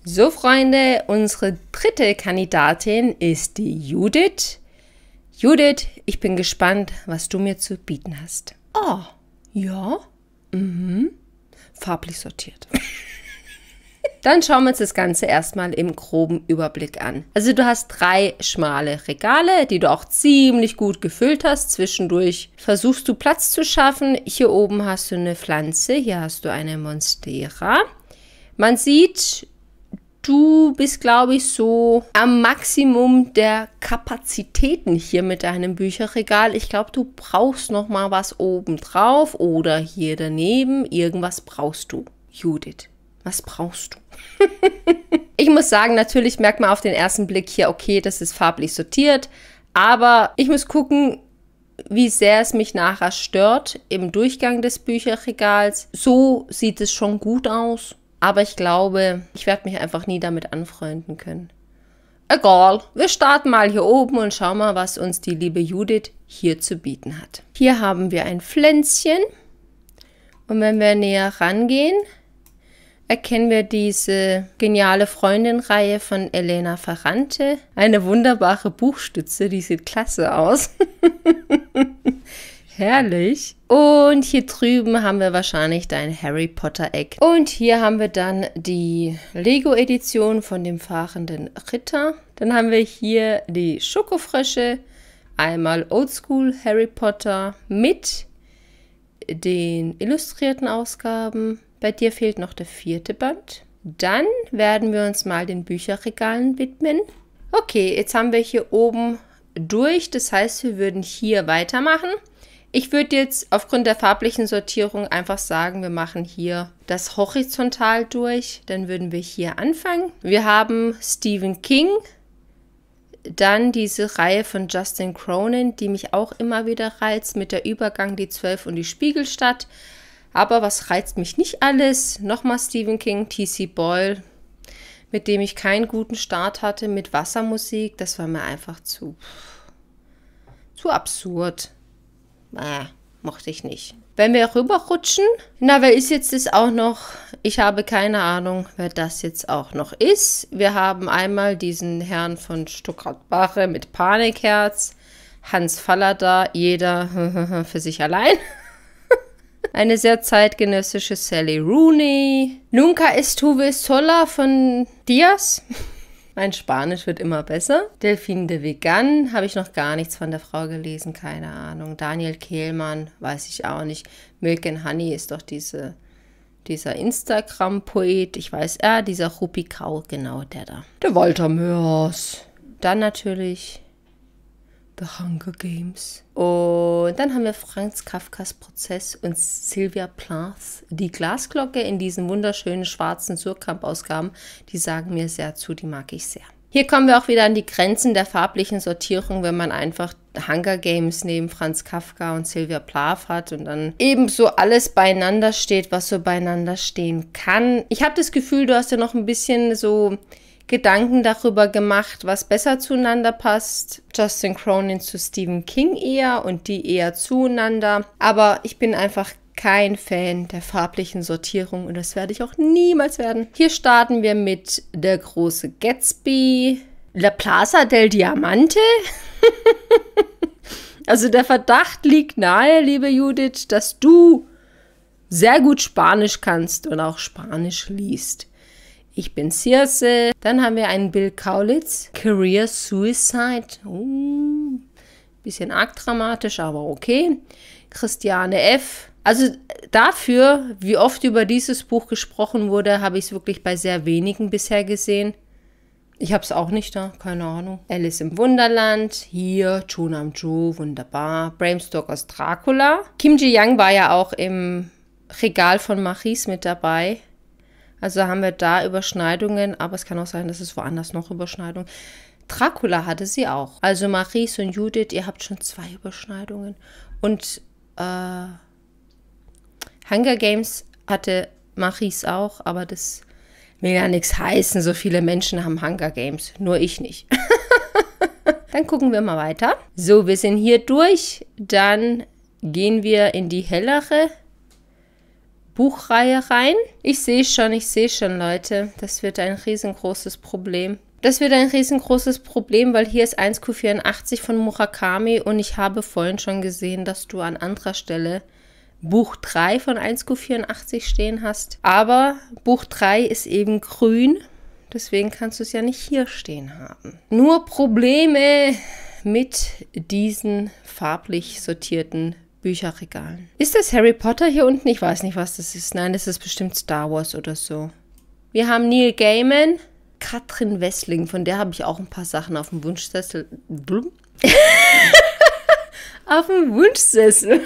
So, Freunde, unsere dritte Kandidatin ist die Judith. Judith, ich bin gespannt, was du mir zu bieten hast. Oh, ja, mhm, farblich sortiert. Dann schauen wir uns das Ganze erstmal im groben Überblick an. Also du hast drei schmale Regale, die du auch ziemlich gut gefüllt hast. Zwischendurch versuchst du Platz zu schaffen. Hier oben hast du eine Pflanze, hier hast du eine Monstera. Man sieht Du bist, glaube ich, so am Maximum der Kapazitäten hier mit deinem Bücherregal. Ich glaube, du brauchst noch mal was oben drauf oder hier daneben. Irgendwas brauchst du, Judith. Was brauchst du? ich muss sagen, natürlich merkt man auf den ersten Blick hier, okay, das ist farblich sortiert. Aber ich muss gucken, wie sehr es mich nachher stört im Durchgang des Bücherregals. So sieht es schon gut aus. Aber ich glaube, ich werde mich einfach nie damit anfreunden können. Egal, wir starten mal hier oben und schauen mal, was uns die liebe Judith hier zu bieten hat. Hier haben wir ein Pflänzchen. Und wenn wir näher rangehen, erkennen wir diese geniale Freundin-Reihe von Elena Ferrante. Eine wunderbare Buchstütze, die sieht klasse aus. Herrlich. Und hier drüben haben wir wahrscheinlich dein Harry Potter Eck. Und hier haben wir dann die Lego-Edition von dem fahrenden Ritter. Dann haben wir hier die Schokofrösche. Einmal Oldschool Harry Potter mit den illustrierten Ausgaben. Bei dir fehlt noch der vierte Band. Dann werden wir uns mal den Bücherregalen widmen. Okay, jetzt haben wir hier oben durch. Das heißt, wir würden hier weitermachen. Ich würde jetzt aufgrund der farblichen Sortierung einfach sagen, wir machen hier das horizontal durch. Dann würden wir hier anfangen. Wir haben Stephen King, dann diese Reihe von Justin Cronin, die mich auch immer wieder reizt, mit der Übergang die 12 und die Spiegelstadt. Aber was reizt mich nicht alles? Nochmal Stephen King, T.C. Boyle, mit dem ich keinen guten Start hatte, mit Wassermusik. Das war mir einfach zu, zu absurd. Äh, mochte ich nicht. Wenn wir rüberrutschen, na, wer ist jetzt das auch noch? Ich habe keine Ahnung, wer das jetzt auch noch ist. Wir haben einmal diesen Herrn von Stuttgart-Bache mit Panikherz, Hans Fallada, jeder für sich allein. Eine sehr zeitgenössische Sally Rooney. Nunca estuve sola von Diaz. Mein Spanisch wird immer besser. Delphine de Vegan habe ich noch gar nichts von der Frau gelesen, keine Ahnung. Daniel Kehlmann, weiß ich auch nicht. Milk and Honey ist doch diese, dieser Instagram-Poet. Ich weiß, er, dieser Rupi Kau, genau der da. Der Walter Mörs. Dann natürlich The Hunger Games. Und dann haben wir Franz Kafkas Prozess und Sylvia Plath. Die Glasglocke in diesen wunderschönen schwarzen Surkamp-Ausgaben, die sagen mir sehr zu, die mag ich sehr. Hier kommen wir auch wieder an die Grenzen der farblichen Sortierung, wenn man einfach Hunger Games neben Franz Kafka und Sylvia Plath hat und dann ebenso alles beieinander steht, was so beieinander stehen kann. Ich habe das Gefühl, du hast ja noch ein bisschen so Gedanken darüber gemacht, was besser zueinander passt. Justin Cronin zu Stephen King eher und die eher zueinander. Aber ich bin einfach kein Fan der farblichen Sortierung und das werde ich auch niemals werden. Hier starten wir mit Der große Gatsby, La Plaza del Diamante. also der Verdacht liegt nahe, liebe Judith, dass du sehr gut Spanisch kannst und auch Spanisch liest. Ich bin Circe. Dann haben wir einen Bill Kaulitz. Career Suicide. Uh, bisschen arg dramatisch, aber okay. Christiane F. Also dafür, wie oft über dieses Buch gesprochen wurde, habe ich es wirklich bei sehr wenigen bisher gesehen. Ich habe es auch nicht da, keine Ahnung. Alice im Wunderland, hier, Chunam Chu, wunderbar. Bram Stokers Dracula. Kim Ji-young war ja auch im Regal von Maris mit dabei. Also haben wir da Überschneidungen, aber es kann auch sein, dass es woanders noch Überschneidungen. Dracula hatte sie auch. Also Maries und Judith, ihr habt schon zwei Überschneidungen. Und äh, Hunger Games hatte Maries auch, aber das will ja nichts heißen. So viele Menschen haben Hunger Games, nur ich nicht. Dann gucken wir mal weiter. So, wir sind hier durch. Dann gehen wir in die hellere Buchreihe rein. Ich sehe schon, ich sehe schon, Leute. Das wird ein riesengroßes Problem. Das wird ein riesengroßes Problem, weil hier ist 1Q84 von Murakami und ich habe vorhin schon gesehen, dass du an anderer Stelle Buch 3 von 1Q84 stehen hast. Aber Buch 3 ist eben grün, deswegen kannst du es ja nicht hier stehen haben. Nur Probleme mit diesen farblich sortierten Bücherregalen. Ist das Harry Potter hier unten? Ich weiß nicht, was das ist. Nein, das ist bestimmt Star Wars oder so. Wir haben Neil Gaiman, Katrin Wessling, von der habe ich auch ein paar Sachen auf dem Wunschsessel. auf dem Wunschsessel.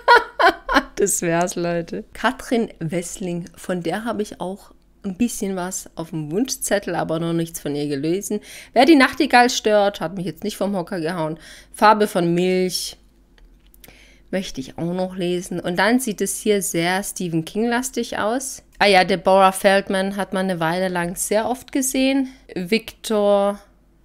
das wär's, Leute. Katrin Wessling, von der habe ich auch ein bisschen was auf dem Wunschzettel, aber noch nichts von ihr gelesen. Wer die Nachtigall stört, hat mich jetzt nicht vom Hocker gehauen. Farbe von Milch, möchte ich auch noch lesen. Und dann sieht es hier sehr Stephen King-lastig aus. Ah ja, Deborah Feldman hat man eine Weile lang sehr oft gesehen. Victor,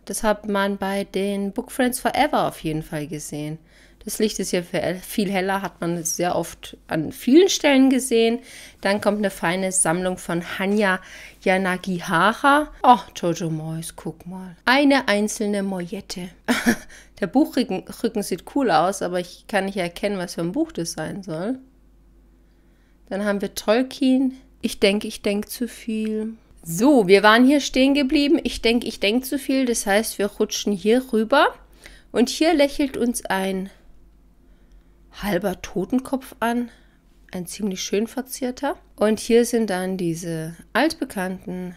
das hat man bei den Book Friends Forever auf jeden Fall gesehen. Das Licht ist hier viel heller, hat man sehr oft an vielen Stellen gesehen. Dann kommt eine feine Sammlung von Hanya Yanagihara. Oh, Jojo Moyes, guck mal. Eine einzelne Mojette. Der Buchrücken Rücken sieht cool aus, aber ich kann nicht erkennen, was für ein Buch das sein soll. Dann haben wir Tolkien. Ich denke, ich denke zu viel. So, wir waren hier stehen geblieben. Ich denke, ich denke zu viel. Das heißt, wir rutschen hier rüber. Und hier lächelt uns ein halber Totenkopf an, ein ziemlich schön verzierter. Und hier sind dann diese altbekannten,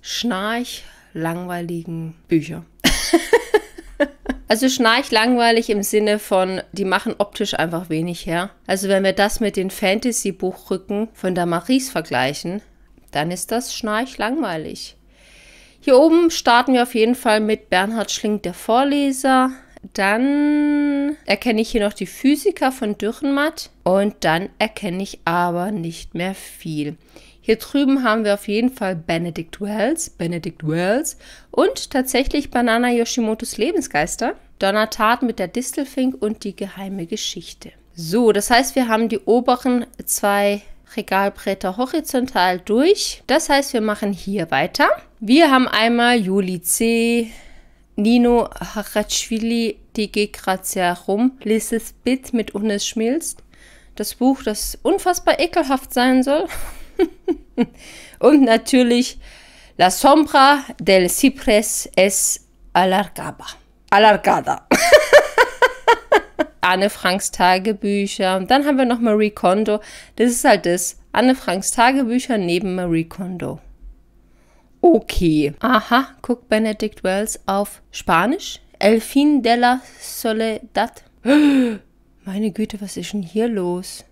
schnarch langweiligen Bücher. also schnarch langweilig im Sinne von, die machen optisch einfach wenig her. Also wenn wir das mit den Fantasy-Buchrücken von Damaris vergleichen, dann ist das schnarch langweilig. Hier oben starten wir auf jeden Fall mit Bernhard Schlink, der Vorleser. Dann erkenne ich hier noch die Physiker von Dürrenmatt und dann erkenne ich aber nicht mehr viel. Hier drüben haben wir auf jeden Fall Benedict Wells, Benedict Wells und tatsächlich Banana Yoshimotos Lebensgeister, Donnertat mit der Distelfink und die geheime Geschichte. So, das heißt, wir haben die oberen zwei Regalbretter horizontal durch. Das heißt, wir machen hier weiter. Wir haben einmal Juli C., Nino Harachvili, die geht gerade sehr rum. Lies es bitte mit Unes Schmilzt. Das Buch, das unfassbar ekelhaft sein soll. Und natürlich La sombra del ciprés es alargaba. Alargada. Anne Franks Tagebücher. Und dann haben wir noch Marie Kondo. Das ist halt das. Anne Franks Tagebücher neben Marie Kondo. Okay. Aha, guckt Benedict Wells auf Spanisch. El fin de la soledad. Meine Güte, was ist denn hier los?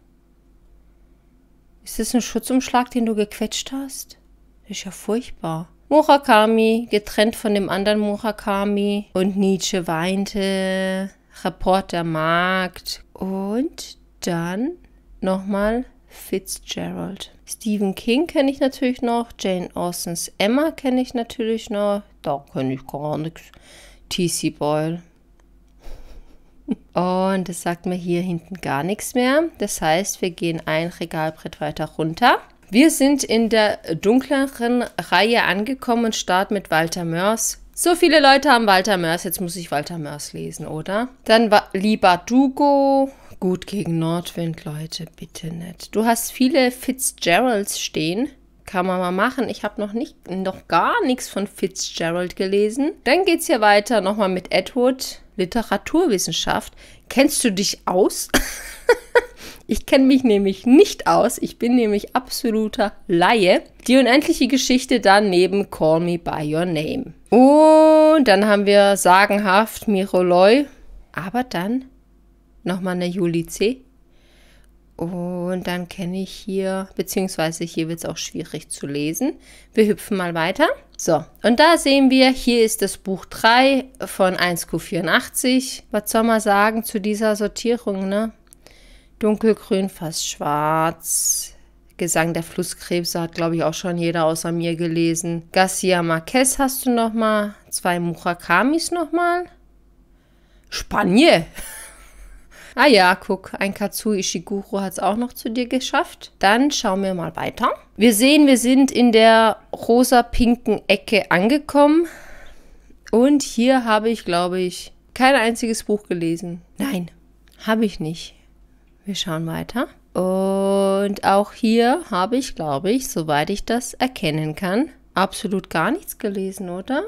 Ist das ein Schutzumschlag, den du gequetscht hast? Das ist ja furchtbar. Murakami, getrennt von dem anderen Murakami. Und Nietzsche weinte. Rapport der Markt. Und dann nochmal Fitzgerald. Stephen King kenne ich natürlich noch. Jane Austens Emma kenne ich natürlich noch. Da kenne ich gar nichts. T.C. Boyle. Und das sagt mir hier hinten gar nichts mehr. Das heißt, wir gehen ein Regalbrett weiter runter. Wir sind in der dunkleren Reihe angekommen und starten mit Walter Mörs. So viele Leute haben Walter Mörs, jetzt muss ich Walter Mörs lesen, oder? Dann war Libardugo. Gut gegen Nordwind, Leute, bitte nicht. Du hast viele Fitzgeralds stehen. Kann man mal machen. Ich habe noch nicht, noch gar nichts von Fitzgerald gelesen. Dann geht es hier weiter nochmal mit Edward, Literaturwissenschaft. Kennst du dich aus? ich kenne mich nämlich nicht aus. Ich bin nämlich absoluter Laie. Die unendliche Geschichte dann neben Call Me By Your Name. Und dann haben wir sagenhaft Miroloy. Aber dann nochmal eine Juli C. Und dann kenne ich hier, beziehungsweise hier wird es auch schwierig zu lesen. Wir hüpfen mal weiter. So, und da sehen wir, hier ist das Buch 3 von 1Q84. Was soll man sagen zu dieser Sortierung, ne? Dunkelgrün, fast schwarz. Gesang der Flusskrebse hat, glaube ich, auch schon jeder außer mir gelesen. Garcia Marquez hast du noch mal. Zwei Murakamis noch mal. Ah ja, guck, ein Katsu Ishiguro hat es auch noch zu dir geschafft. Dann schauen wir mal weiter. Wir sehen, wir sind in der rosa-pinken Ecke angekommen. Und hier habe ich, glaube ich, kein einziges Buch gelesen. Nein, habe ich nicht. Wir schauen weiter. Und auch hier habe ich, glaube ich, soweit ich das erkennen kann, absolut gar nichts gelesen, oder?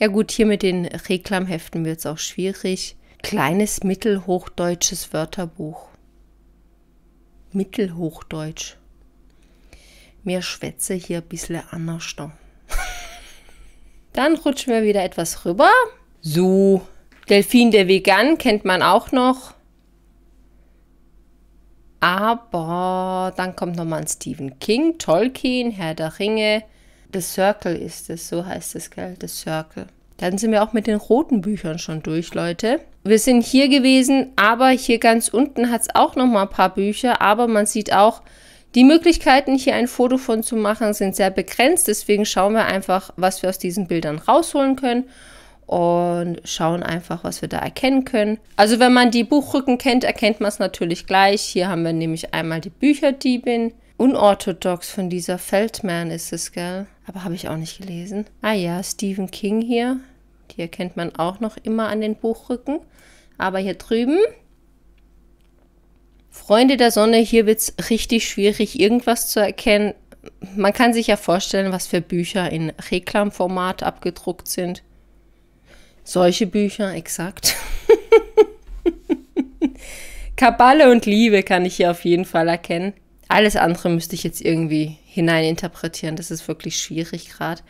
Ja gut, hier mit den Reklamheften wird es auch schwierig. Kleines mittelhochdeutsches Wörterbuch. Mittelhochdeutsch. Mir schwätze hier ein bisschen anders. Dann rutschen wir wieder etwas rüber. So, Delfin der Vegan kennt man auch noch. Aber dann kommt nochmal ein Stephen King, Tolkien, Herr der Ringe. The Circle ist es, so heißt es, gell? The Circle. Dann sind wir auch mit den roten Büchern schon durch, Leute. Wir sind hier gewesen, aber hier ganz unten hat es auch noch mal ein paar Bücher, aber man sieht auch, die Möglichkeiten, hier ein Foto von zu machen, sind sehr begrenzt. Deswegen schauen wir einfach, was wir aus diesen Bildern rausholen können und schauen einfach, was wir da erkennen können. Also wenn man die Buchrücken kennt, erkennt man es natürlich gleich. Hier haben wir nämlich einmal die Bücherdiebin. Unorthodox von dieser Feldman ist es, gell? Aber habe ich auch nicht gelesen. Ah ja, Stephen King hier. Die erkennt man auch noch immer an den Buchrücken. Aber hier drüben, Freunde der Sonne, hier wird es richtig schwierig, irgendwas zu erkennen. Man kann sich ja vorstellen, was für Bücher in Reklamformat abgedruckt sind. Solche Bücher, exakt. Kaballe und Liebe kann ich hier auf jeden Fall erkennen. Alles andere müsste ich jetzt irgendwie hineininterpretieren. Das ist wirklich schwierig gerade.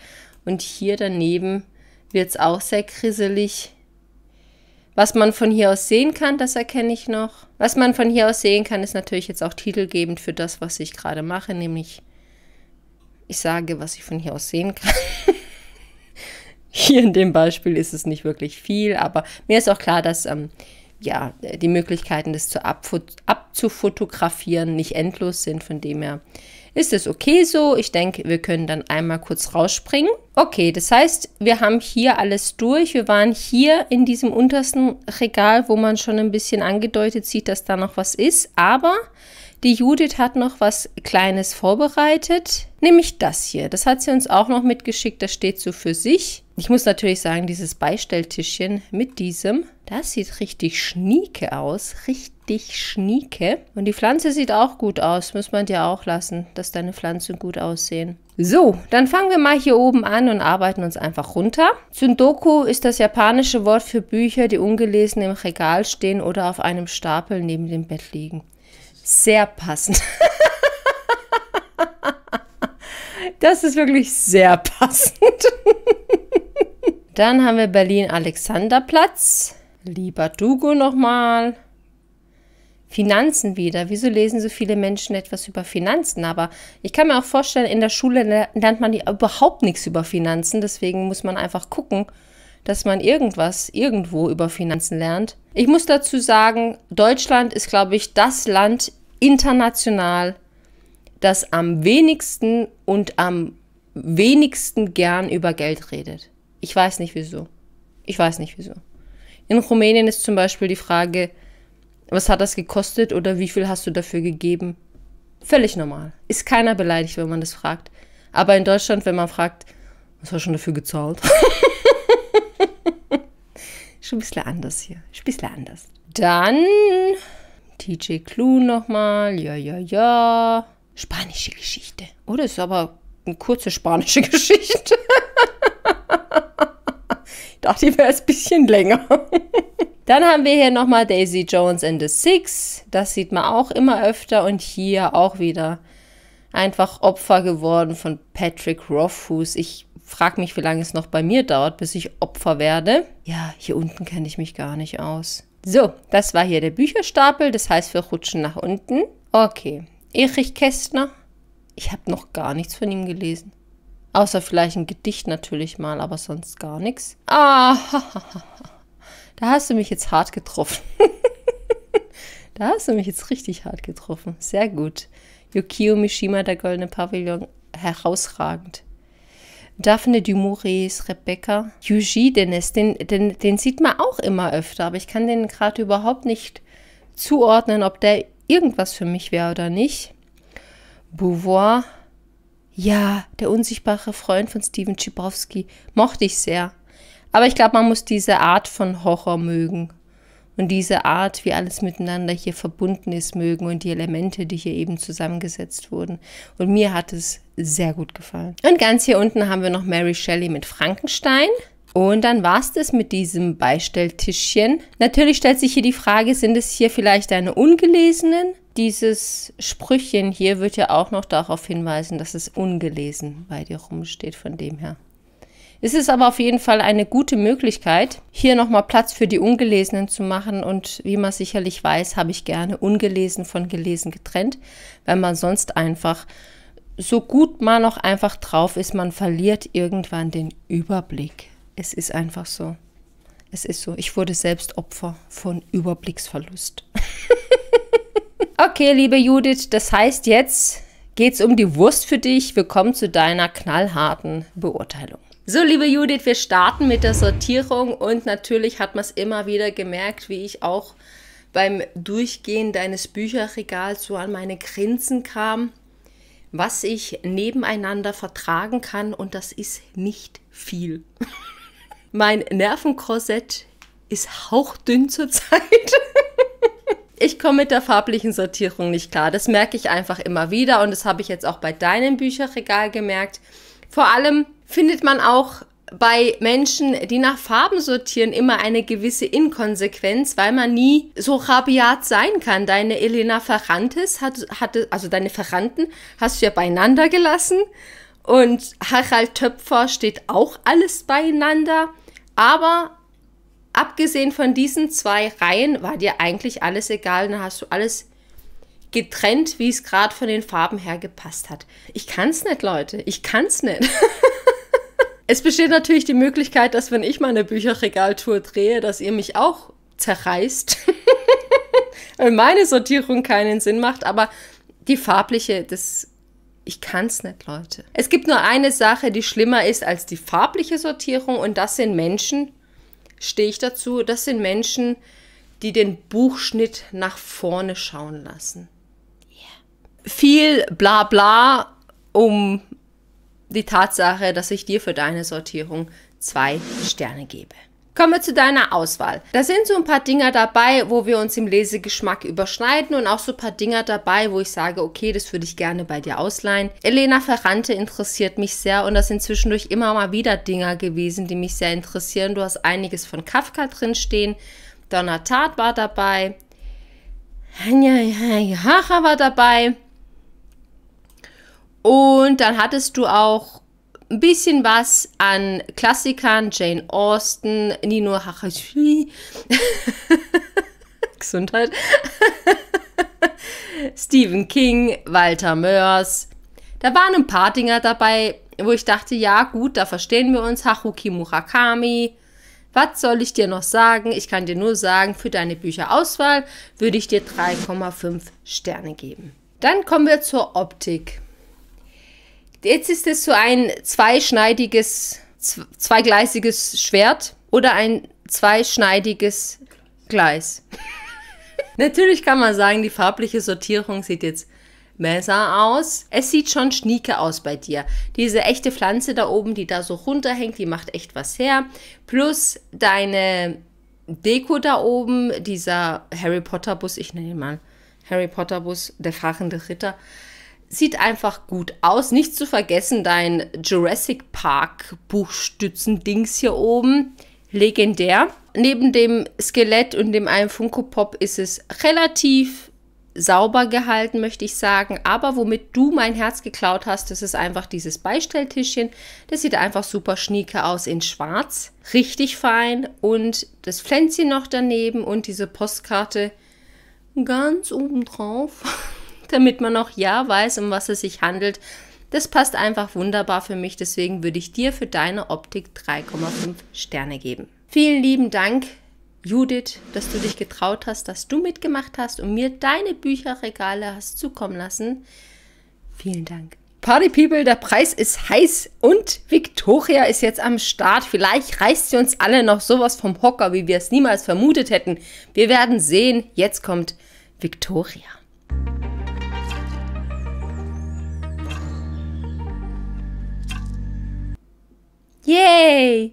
Und hier daneben wird es auch sehr kriselig. Was man von hier aus sehen kann, das erkenne ich noch. Was man von hier aus sehen kann, ist natürlich jetzt auch titelgebend für das, was ich gerade mache, nämlich ich sage, was ich von hier aus sehen kann. hier in dem Beispiel ist es nicht wirklich viel, aber mir ist auch klar, dass ähm, ja, die Möglichkeiten, das zu abzufotografieren, nicht endlos sind. Von dem her ist es okay so. Ich denke, wir können dann einmal kurz rausspringen. Okay, das heißt, wir haben hier alles durch. Wir waren hier in diesem untersten Regal, wo man schon ein bisschen angedeutet sieht, dass da noch was ist. Aber die Judith hat noch was Kleines vorbereitet, nämlich das hier. Das hat sie uns auch noch mitgeschickt. Das steht so für sich. Ich muss natürlich sagen, dieses Beistelltischchen mit diesem, das sieht richtig schnieke aus. Richtig schnieke. Und die Pflanze sieht auch gut aus. Muss man dir auch lassen, dass deine Pflanzen gut aussehen. So, dann fangen wir mal hier oben an und arbeiten uns einfach runter. Tsundoku ist das japanische Wort für Bücher, die ungelesen im Regal stehen oder auf einem Stapel neben dem Bett liegen. Sehr passend. Das ist wirklich sehr passend. Dann haben wir Berlin-Alexanderplatz. Lieber Dugo nochmal. Finanzen wieder. Wieso lesen so viele Menschen etwas über Finanzen? Aber ich kann mir auch vorstellen, in der Schule lernt man überhaupt nichts über Finanzen. Deswegen muss man einfach gucken, dass man irgendwas irgendwo über Finanzen lernt. Ich muss dazu sagen, Deutschland ist, glaube ich, das Land international, das am wenigsten und am wenigsten gern über Geld redet. Ich weiß nicht wieso. Ich weiß nicht wieso. In Rumänien ist zum Beispiel die Frage, was hat das gekostet oder wie viel hast du dafür gegeben? Völlig normal. Ist keiner beleidigt, wenn man das fragt. Aber in Deutschland, wenn man fragt, was hast du schon dafür gezahlt? Schon ein bisschen anders hier. Schon ein bisschen anders. Dann TJ Clue nochmal. Ja, ja, ja spanische Geschichte. Oh, das ist aber eine kurze spanische Geschichte. Dachte, die wäre ein bisschen länger. Dann haben wir hier nochmal Daisy Jones and the Six. Das sieht man auch immer öfter. Und hier auch wieder einfach Opfer geworden von Patrick Rothfuss. Ich frage mich, wie lange es noch bei mir dauert, bis ich Opfer werde. Ja, hier unten kenne ich mich gar nicht aus. So, das war hier der Bücherstapel. Das heißt, wir rutschen nach unten. Okay, Erich Kästner. Ich habe noch gar nichts von ihm gelesen. Außer vielleicht ein Gedicht natürlich mal, aber sonst gar nichts. Ah, da hast du mich jetzt hart getroffen. da hast du mich jetzt richtig hart getroffen. Sehr gut. Yukio Mishima, der goldene Pavillon, herausragend. Daphne du Maurice, Rebecca, Yuji Dennis, den, den, den sieht man auch immer öfter, aber ich kann den gerade überhaupt nicht zuordnen, ob der irgendwas für mich wäre oder nicht. Beauvoir, ja, der unsichtbare Freund von Steven Chibowski, mochte ich sehr. Aber ich glaube, man muss diese Art von Horror mögen. Und diese Art, wie alles miteinander hier verbunden ist, mögen und die Elemente, die hier eben zusammengesetzt wurden. Und mir hat es sehr gut gefallen. Und ganz hier unten haben wir noch Mary Shelley mit Frankenstein. Und dann war es das mit diesem Beistelltischchen. Natürlich stellt sich hier die Frage, sind es hier vielleicht deine ungelesenen? Dieses Sprüchchen hier wird ja auch noch darauf hinweisen, dass es ungelesen bei dir rumsteht, von dem her. Es ist aber auf jeden Fall eine gute Möglichkeit, hier nochmal Platz für die Ungelesenen zu machen. Und wie man sicherlich weiß, habe ich gerne ungelesen von gelesen getrennt, weil man sonst einfach so gut man noch einfach drauf ist, man verliert irgendwann den Überblick. Es ist einfach so. Es ist so. Ich wurde selbst Opfer von Überblicksverlust. okay, liebe Judith, das heißt, jetzt geht es um die Wurst für dich. Willkommen zu deiner knallharten Beurteilung. So, liebe Judith, wir starten mit der Sortierung und natürlich hat man es immer wieder gemerkt, wie ich auch beim Durchgehen deines Bücherregals so an meine Grenzen kam, was ich nebeneinander vertragen kann und das ist nicht viel. Mein Nervenkorsett ist hauchdünn zurzeit. ich komme mit der farblichen Sortierung nicht klar. Das merke ich einfach immer wieder und das habe ich jetzt auch bei deinem Bücherregal gemerkt. Vor allem findet man auch bei Menschen, die nach Farben sortieren, immer eine gewisse Inkonsequenz, weil man nie so rabiat sein kann. Deine Elena Ferrantes hat, hatte, also deine Ferranten hast du ja beieinander gelassen und Harald Töpfer steht auch alles beieinander. Aber abgesehen von diesen zwei Reihen war dir eigentlich alles egal. Dann hast du alles getrennt, wie es gerade von den Farben her gepasst hat. Ich kann's nicht, Leute. Ich kann's nicht. es besteht natürlich die Möglichkeit, dass wenn ich meine Bücherregaltour drehe, dass ihr mich auch zerreißt. Weil meine Sortierung keinen Sinn macht. Aber die farbliche, das ich kann's nicht, Leute. Es gibt nur eine Sache, die schlimmer ist als die farbliche Sortierung und das sind Menschen, stehe ich dazu, das sind Menschen, die den Buchschnitt nach vorne schauen lassen. Yeah. Viel bla bla um die Tatsache, dass ich dir für deine Sortierung zwei Sterne gebe. Kommen wir zu deiner Auswahl. Da sind so ein paar Dinger dabei, wo wir uns im Lesegeschmack überschneiden und auch so ein paar Dinger dabei, wo ich sage, okay, das würde ich gerne bei dir ausleihen. Elena Ferrante interessiert mich sehr und das sind zwischendurch immer mal wieder Dinger gewesen, die mich sehr interessieren. Du hast einiges von Kafka drin stehen. Tat war dabei. Hacha war dabei. Und dann hattest du auch ein bisschen was an Klassikern, Jane Austen, Nino Harashvi, Gesundheit, Stephen King, Walter Mörs. Da waren ein paar Dinger dabei, wo ich dachte, ja gut, da verstehen wir uns. Haruki Murakami. Was soll ich dir noch sagen? Ich kann dir nur sagen, für deine Bücherauswahl würde ich dir 3,5 Sterne geben. Dann kommen wir zur Optik. Jetzt ist es so ein zweischneidiges, zweigleisiges Schwert oder ein zweischneidiges Gleis. Natürlich kann man sagen, die farbliche Sortierung sieht jetzt Messer aus. Es sieht schon schnieke aus bei dir. Diese echte Pflanze da oben, die da so runterhängt, die macht echt was her. Plus deine Deko da oben, dieser Harry Potter Bus, ich nenne ihn mal Harry Potter Bus, der fragende Ritter sieht einfach gut aus. Nicht zu vergessen dein Jurassic Park Buchstützen-Dings hier oben. Legendär. Neben dem Skelett und dem einen Funko Pop ist es relativ sauber gehalten, möchte ich sagen. Aber womit du mein Herz geklaut hast, das ist einfach dieses Beistelltischchen. Das sieht einfach super schnieke aus in schwarz. Richtig fein. Und das Pflänzchen noch daneben und diese Postkarte ganz oben drauf. damit man auch ja weiß, um was es sich handelt. Das passt einfach wunderbar für mich, deswegen würde ich dir für deine Optik 3,5 Sterne geben. Vielen lieben Dank, Judith, dass du dich getraut hast, dass du mitgemacht hast und mir deine Bücherregale hast zukommen lassen. Vielen Dank. Party People, der Preis ist heiß und Victoria ist jetzt am Start. Vielleicht reißt sie uns alle noch sowas vom Hocker, wie wir es niemals vermutet hätten. Wir werden sehen. Jetzt kommt Victoria. Yay!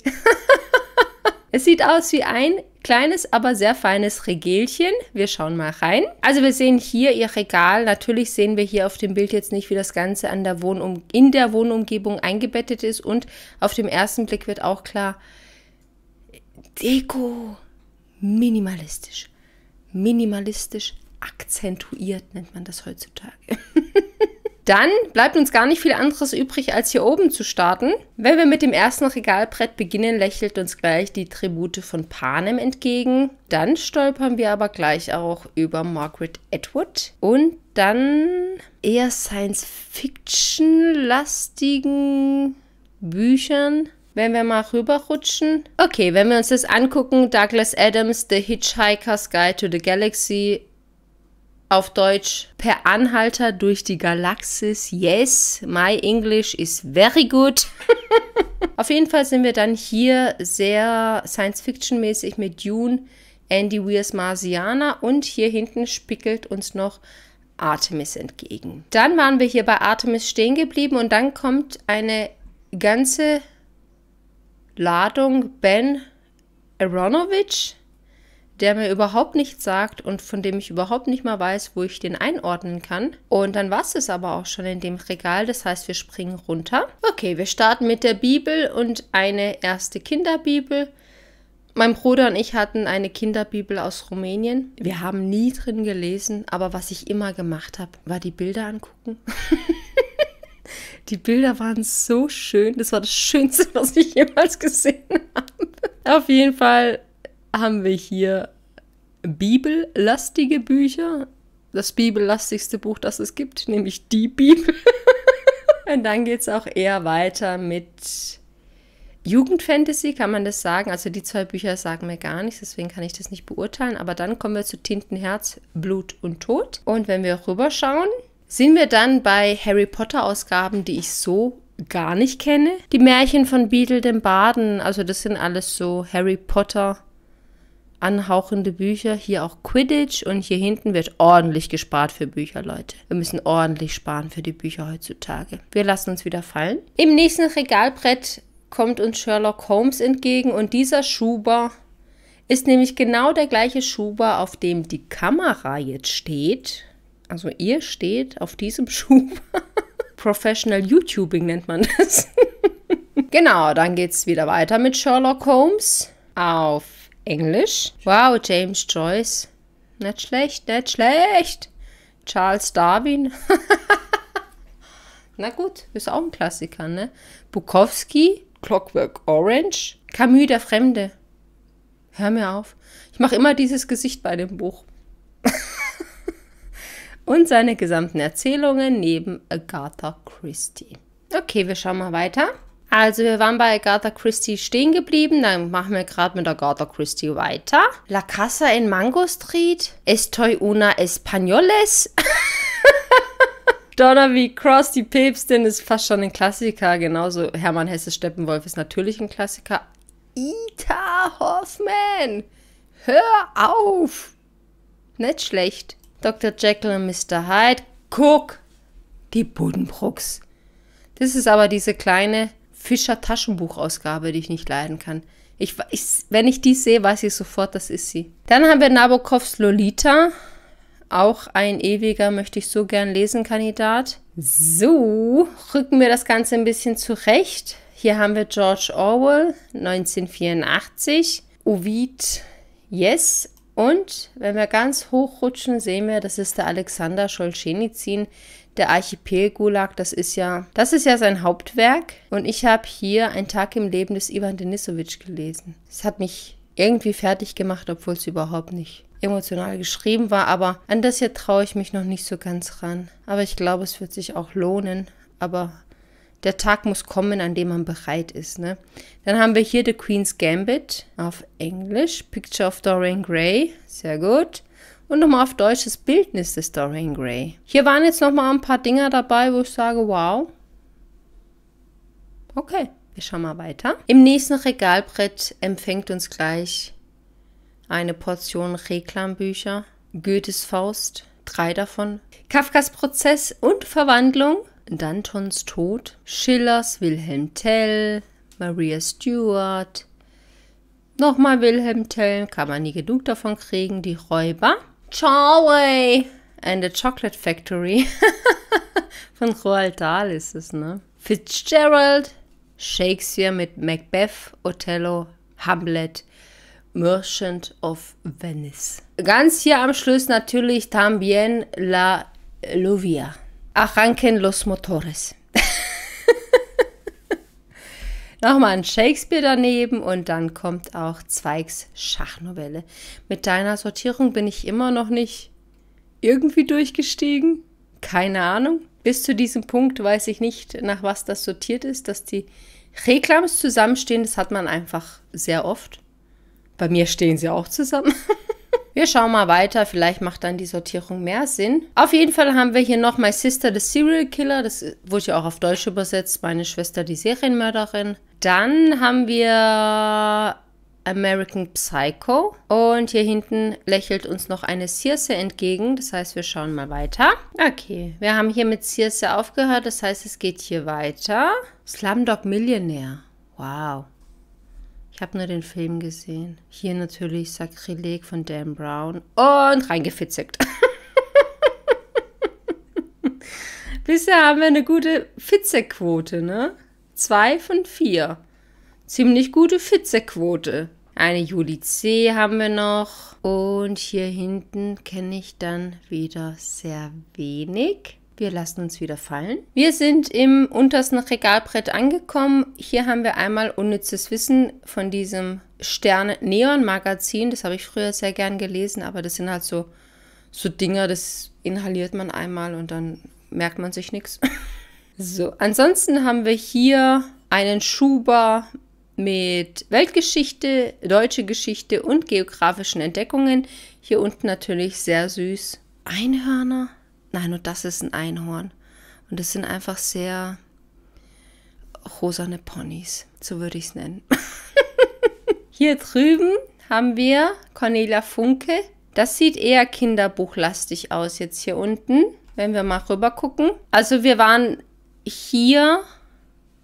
es sieht aus wie ein kleines, aber sehr feines Regelchen. Wir schauen mal rein. Also wir sehen hier ihr Regal. Natürlich sehen wir hier auf dem Bild jetzt nicht, wie das Ganze an der Wohnum in der Wohnumgebung eingebettet ist. Und auf dem ersten Blick wird auch klar, Deko minimalistisch. Minimalistisch akzentuiert nennt man das heutzutage. Dann bleibt uns gar nicht viel anderes übrig, als hier oben zu starten. Wenn wir mit dem ersten Regalbrett beginnen, lächelt uns gleich die Tribute von Panem entgegen. Dann stolpern wir aber gleich auch über Margaret Atwood und dann eher Science-Fiction-lastigen Büchern. Wenn wir mal rüberrutschen. Okay, wenn wir uns das angucken, Douglas Adams, The Hitchhiker's Guide to the Galaxy, auf Deutsch per Anhalter durch die Galaxis. Yes, my English is very good. auf jeden Fall sind wir dann hier sehr Science-Fiction-mäßig mit Dune, Andy Weirs Marsianer und hier hinten spickelt uns noch Artemis entgegen. Dann waren wir hier bei Artemis stehen geblieben und dann kommt eine ganze Ladung Ben Aronovich der mir überhaupt nichts sagt und von dem ich überhaupt nicht mal weiß, wo ich den einordnen kann. Und dann war es aber auch schon in dem Regal. Das heißt, wir springen runter. Okay, wir starten mit der Bibel und eine erste Kinderbibel. Mein Bruder und ich hatten eine Kinderbibel aus Rumänien. Wir haben nie drin gelesen, aber was ich immer gemacht habe, war die Bilder angucken. die Bilder waren so schön. Das war das Schönste, was ich jemals gesehen habe. Auf jeden Fall haben wir hier bibellastige Bücher. Das bibellastigste Buch, das es gibt, nämlich die Bibel. Und dann geht es auch eher weiter mit Jugendfantasy, kann man das sagen. Also die zwei Bücher sagen mir gar nichts, deswegen kann ich das nicht beurteilen. Aber dann kommen wir zu Tintenherz, Blut und Tod. Und wenn wir rüberschauen, sind wir dann bei Harry Potter Ausgaben, die ich so gar nicht kenne. Die Märchen von Beetle dem Baden, also das sind alles so Harry Potter anhauchende Bücher. Hier auch Quidditch und hier hinten wird ordentlich gespart für Bücher, Leute. Wir müssen ordentlich sparen für die Bücher heutzutage. Wir lassen uns wieder fallen. Im nächsten Regalbrett kommt uns Sherlock Holmes entgegen und dieser Schuber ist nämlich genau der gleiche Schuber, auf dem die Kamera jetzt steht. Also ihr steht auf diesem Schuber. Professional YouTubing nennt man das. genau, dann geht es wieder weiter mit Sherlock Holmes auf Englisch. Wow, James Joyce. Nicht schlecht, nicht schlecht. Charles Darwin. Na gut, ist auch ein Klassiker, ne? Bukowski, Clockwork Orange, Camus der Fremde. Hör mir auf. Ich mache immer dieses Gesicht bei dem Buch. Und seine gesamten Erzählungen neben Agatha Christie. Okay, wir schauen mal weiter. Also wir waren bei Agatha Christie stehen geblieben, dann machen wir gerade mit Agatha Christie weiter. La Casa in Mango Street, Estoy una Españoles. Donner wie Cross die Päpstin ist fast schon ein Klassiker. Genauso Hermann Hesse Steppenwolf ist natürlich ein Klassiker. Ita Hoffman! Hör auf! Nicht schlecht. Dr. Jekyll und Mr. Hyde. Guck! Die Buddenbrooks. Das ist aber diese kleine Fischer-Taschenbuchausgabe, die ich nicht leiden kann. Ich, ich, wenn ich die sehe, weiß ich sofort, das ist sie. Dann haben wir Nabokovs Lolita. Auch ein ewiger, möchte ich so gern lesen, Kandidat. So, rücken wir das Ganze ein bisschen zurecht. Hier haben wir George Orwell, 1984, Ovid Yes und wenn wir ganz hochrutschen, sehen wir, das ist der Alexander Scholchenizin, der Archipel-Gulag, das ist ja, das ist ja sein Hauptwerk. Und ich habe hier Ein Tag im Leben des Ivan Denisowitsch gelesen. Es hat mich irgendwie fertig gemacht, obwohl es überhaupt nicht emotional geschrieben war, aber an das hier traue ich mich noch nicht so ganz ran. Aber ich glaube, es wird sich auch lohnen. Aber der Tag muss kommen, an dem man bereit ist. Ne? Dann haben wir hier The Queen's Gambit auf Englisch, Picture of Dorian Gray, sehr gut. Und nochmal auf Deutsch das Bildnis des Dorian Gray. Hier waren jetzt nochmal ein paar Dinger dabei, wo ich sage, wow. Okay, wir schauen mal weiter. Im nächsten Regalbrett empfängt uns gleich eine Portion Reklambücher. Goethes Faust, drei davon. Kafkas Prozess und Verwandlung. Dantons Tod. Schillers Wilhelm Tell. Maria Stuart. Nochmal Wilhelm Tell, kann man nie genug davon kriegen. Die Räuber. Charlie and the Chocolate Factory. Von Roald Dahl ist es, ne? Fitzgerald. Shakespeare mit Macbeth, Othello, Hamlet, Merchant of Venice. Ganz hier am Schluss natürlich también la lluvia. Arranquen los motores. Nochmal ein Shakespeare daneben und dann kommt auch Zweigs Schachnovelle. Mit deiner Sortierung bin ich immer noch nicht irgendwie durchgestiegen. Keine Ahnung. Bis zu diesem Punkt weiß ich nicht, nach was das sortiert ist, dass die Reklams zusammenstehen. Das hat man einfach sehr oft. Bei mir stehen sie auch zusammen. wir schauen mal weiter, vielleicht macht dann die Sortierung mehr Sinn. Auf jeden Fall haben wir hier noch My Sister the Serial Killer, das wurde ja auch auf Deutsch übersetzt, meine Schwester die Serienmörderin. Dann haben wir American Psycho. Und hier hinten lächelt uns noch eine Circe entgegen. Das heißt, wir schauen mal weiter. Okay, wir haben hier mit Circe aufgehört. Das heißt, es geht hier weiter. Slumdog Millionaire. Wow. Ich habe nur den Film gesehen. Hier natürlich Sakrileg von Dan Brown. Und reingefitzigt. Bisher haben wir eine gute Fitzequote, ne? Zwei von vier. Ziemlich gute Fitzequote. Eine Juli C haben wir noch. Und hier hinten kenne ich dann wieder sehr wenig. Wir lassen uns wieder fallen. Wir sind im untersten Regalbrett angekommen. Hier haben wir einmal unnützes Wissen von diesem Sterne Neon Magazin. Das habe ich früher sehr gern gelesen, aber das sind halt so, so Dinger, das inhaliert man einmal und dann merkt man sich nichts. So, ansonsten haben wir hier einen Schuber mit Weltgeschichte, deutsche Geschichte und geografischen Entdeckungen. Hier unten natürlich sehr süß. Einhörner? Nein, und das ist ein Einhorn. Und es sind einfach sehr rosane Ponys, so würde ich es nennen. Hier drüben haben wir Cornelia Funke. Das sieht eher kinderbuchlastig aus jetzt hier unten, wenn wir mal rüber gucken. Also wir waren hier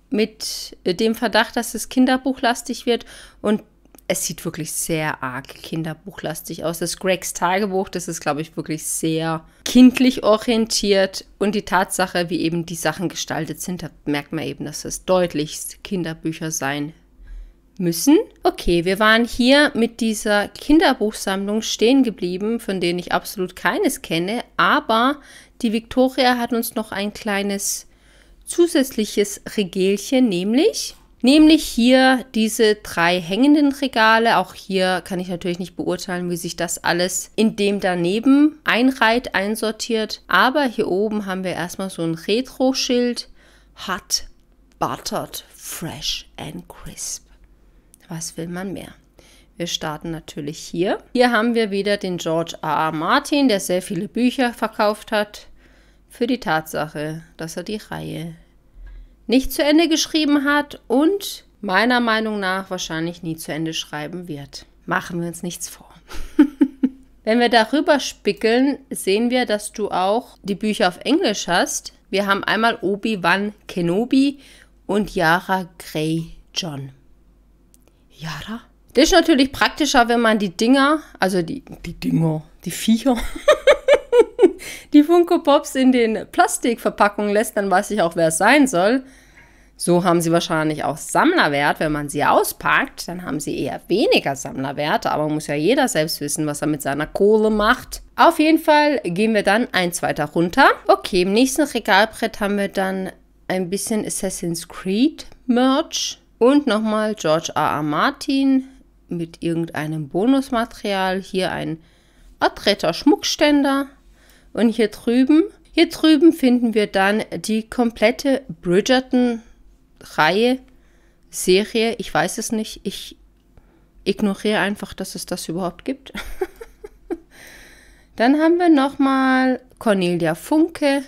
mit dem Verdacht, dass es kinderbuchlastig wird und es sieht wirklich sehr arg kinderbuchlastig aus. Das Gregs Tagebuch, das ist, glaube ich, wirklich sehr kindlich orientiert. Und die Tatsache, wie eben die Sachen gestaltet sind, da merkt man eben, dass es deutlichst Kinderbücher sein müssen. Okay, wir waren hier mit dieser Kinderbuchsammlung stehen geblieben, von denen ich absolut keines kenne, aber die Victoria hat uns noch ein kleines zusätzliches Regelchen, nämlich Nämlich hier diese drei hängenden Regale. Auch hier kann ich natürlich nicht beurteilen, wie sich das alles in dem daneben einreiht, einsortiert. Aber hier oben haben wir erstmal so ein Retro-Schild. Hot, buttered, fresh and crisp. Was will man mehr? Wir starten natürlich hier. Hier haben wir wieder den George R. R. Martin, der sehr viele Bücher verkauft hat. Für die Tatsache, dass er die Reihe nicht zu Ende geschrieben hat und meiner Meinung nach wahrscheinlich nie zu Ende schreiben wird. Machen wir uns nichts vor. Wenn wir darüber spickeln, sehen wir, dass du auch die Bücher auf Englisch hast. Wir haben einmal Obi-Wan Kenobi und Yara Grey John. Yara? Das ist natürlich praktischer, wenn man die Dinger, also die, die Dinger, die Viecher, die Funko Pops in den Plastikverpackungen lässt, dann weiß ich auch, wer es sein soll. So haben sie wahrscheinlich auch Sammlerwert. Wenn man sie auspackt, dann haben sie eher weniger Sammlerwert. Aber muss ja jeder selbst wissen, was er mit seiner Kohle macht. Auf jeden Fall gehen wir dann eins weiter runter. Okay, im nächsten Regalbrett haben wir dann ein bisschen Assassin's Creed Merch und nochmal George R. R. Martin mit irgendeinem Bonusmaterial. Hier ein adretter Schmuckständer und hier drüben, hier drüben finden wir dann die komplette Bridgerton-Reihe, Serie. Ich weiß es nicht. Ich ignoriere einfach, dass es das überhaupt gibt. dann haben wir nochmal Cornelia Funke.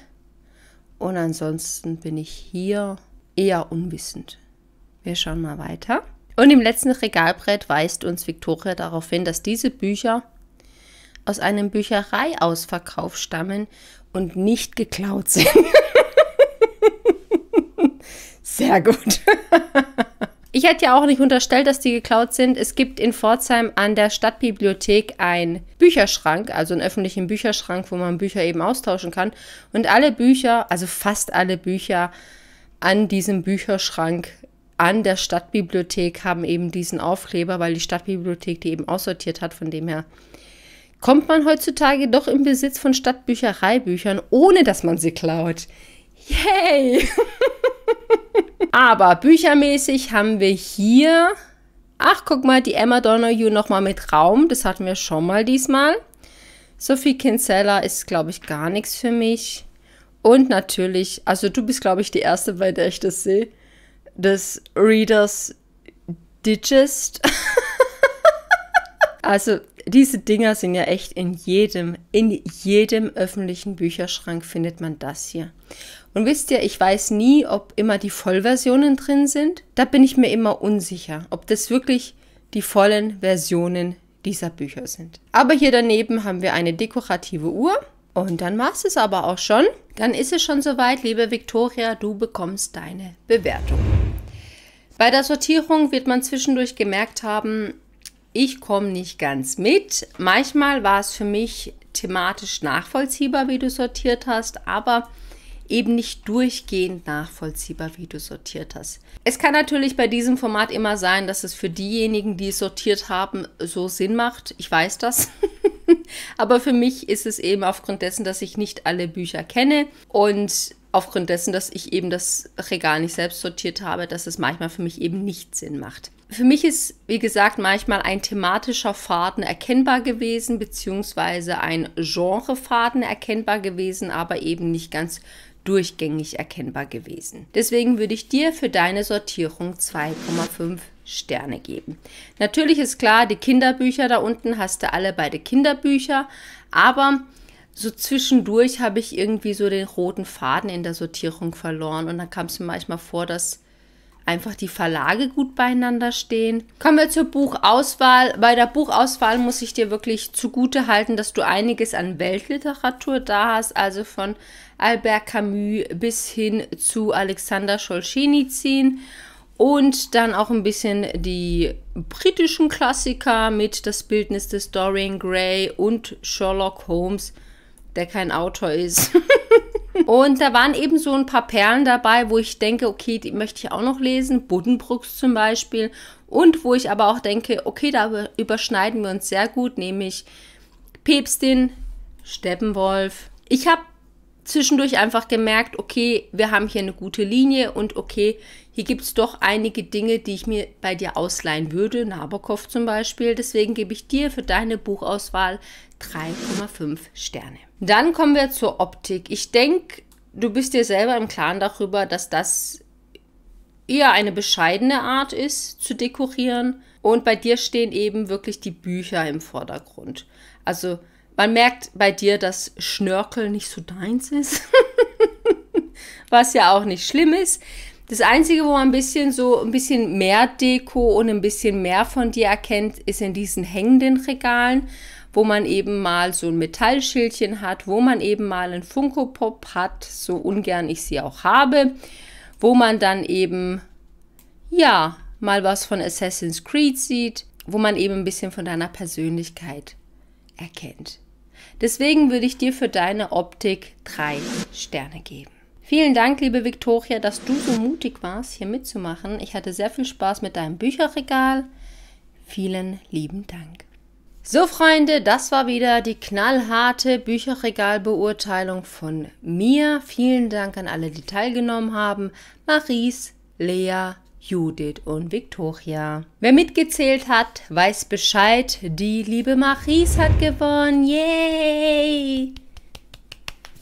Und ansonsten bin ich hier eher unwissend. Wir schauen mal weiter. Und im letzten Regalbrett weist uns Victoria darauf hin, dass diese Bücher aus einem Büchereiausverkauf stammen und nicht geklaut sind. Sehr gut. Ich hätte ja auch nicht unterstellt, dass die geklaut sind. Es gibt in Pforzheim an der Stadtbibliothek einen Bücherschrank, also einen öffentlichen Bücherschrank, wo man Bücher eben austauschen kann. Und alle Bücher, also fast alle Bücher an diesem Bücherschrank an der Stadtbibliothek haben eben diesen Aufkleber, weil die Stadtbibliothek die eben aussortiert hat. Von dem her kommt man heutzutage doch im Besitz von Stadtbüchereibüchern, ohne dass man sie klaut. Yay! Aber büchermäßig haben wir hier, ach guck mal, die Emma Donoghue nochmal mit Raum, das hatten wir schon mal diesmal. Sophie Kinsella ist, glaube ich, gar nichts für mich. Und natürlich, also du bist, glaube ich, die Erste, bei der ich das sehe, des Readers Digest. also diese Dinger sind ja echt in jedem, in jedem öffentlichen Bücherschrank findet man das hier. Und wisst ihr, ich weiß nie, ob immer die Vollversionen drin sind. Da bin ich mir immer unsicher, ob das wirklich die vollen Versionen dieser Bücher sind. Aber hier daneben haben wir eine dekorative Uhr. Und dann war es aber auch schon. Dann ist es schon soweit, liebe Victoria, du bekommst deine Bewertung. Bei der Sortierung wird man zwischendurch gemerkt haben, ich komme nicht ganz mit. Manchmal war es für mich thematisch nachvollziehbar, wie du sortiert hast, aber eben nicht durchgehend nachvollziehbar, wie du sortiert hast. Es kann natürlich bei diesem Format immer sein, dass es für diejenigen, die es sortiert haben, so Sinn macht. Ich weiß das. aber für mich ist es eben aufgrund dessen, dass ich nicht alle Bücher kenne und aufgrund dessen, dass ich eben das Regal nicht selbst sortiert habe, dass es manchmal für mich eben nicht Sinn macht. Für mich ist, wie gesagt, manchmal ein thematischer Faden erkennbar gewesen, beziehungsweise ein Genrefaden erkennbar gewesen, aber eben nicht ganz durchgängig erkennbar gewesen. Deswegen würde ich dir für deine Sortierung 2,5 Sterne geben. Natürlich ist klar, die Kinderbücher da unten hast du alle beide Kinderbücher, aber so zwischendurch habe ich irgendwie so den roten Faden in der Sortierung verloren und dann kam es mir manchmal vor, dass einfach die Verlage gut beieinander stehen. Kommen wir zur Buchauswahl. Bei der Buchauswahl muss ich dir wirklich zugute halten, dass du einiges an Weltliteratur da hast, also von Albert Camus bis hin zu Alexander Solzhenitsyn und dann auch ein bisschen die britischen Klassiker mit das Bildnis des Dorian Gray und Sherlock Holmes, der kein Autor ist. und da waren eben so ein paar Perlen dabei, wo ich denke, okay, die möchte ich auch noch lesen. Buddenbrooks zum Beispiel. Und wo ich aber auch denke, okay, da überschneiden wir uns sehr gut, nämlich Päpstin, Steppenwolf. Ich habe zwischendurch einfach gemerkt, okay, wir haben hier eine gute Linie und okay, hier gibt es doch einige Dinge, die ich mir bei dir ausleihen würde, Nabokov zum Beispiel. Deswegen gebe ich dir für deine Buchauswahl 3,5 Sterne. Dann kommen wir zur Optik. Ich denke, du bist dir selber im Klaren darüber, dass das eher eine bescheidene Art ist zu dekorieren. Und bei dir stehen eben wirklich die Bücher im Vordergrund. Also man merkt bei dir, dass Schnörkel nicht so deins ist. Was ja auch nicht schlimm ist. Das Einzige, wo man ein bisschen so ein bisschen mehr Deko und ein bisschen mehr von dir erkennt, ist in diesen hängenden Regalen, wo man eben mal so ein Metallschildchen hat, wo man eben mal einen Funko Pop hat, so ungern ich sie auch habe, wo man dann eben ja mal was von Assassin's Creed sieht, wo man eben ein bisschen von deiner Persönlichkeit erkennt. Deswegen würde ich dir für deine Optik drei Sterne geben. Vielen Dank, liebe Viktoria, dass du so mutig warst, hier mitzumachen. Ich hatte sehr viel Spaß mit deinem Bücherregal. Vielen lieben Dank. So, Freunde, das war wieder die knallharte Bücherregalbeurteilung von mir. Vielen Dank an alle, die teilgenommen haben. Maries, Lea, Judith und Victoria. Wer mitgezählt hat, weiß Bescheid. Die liebe Maries hat gewonnen. Yay!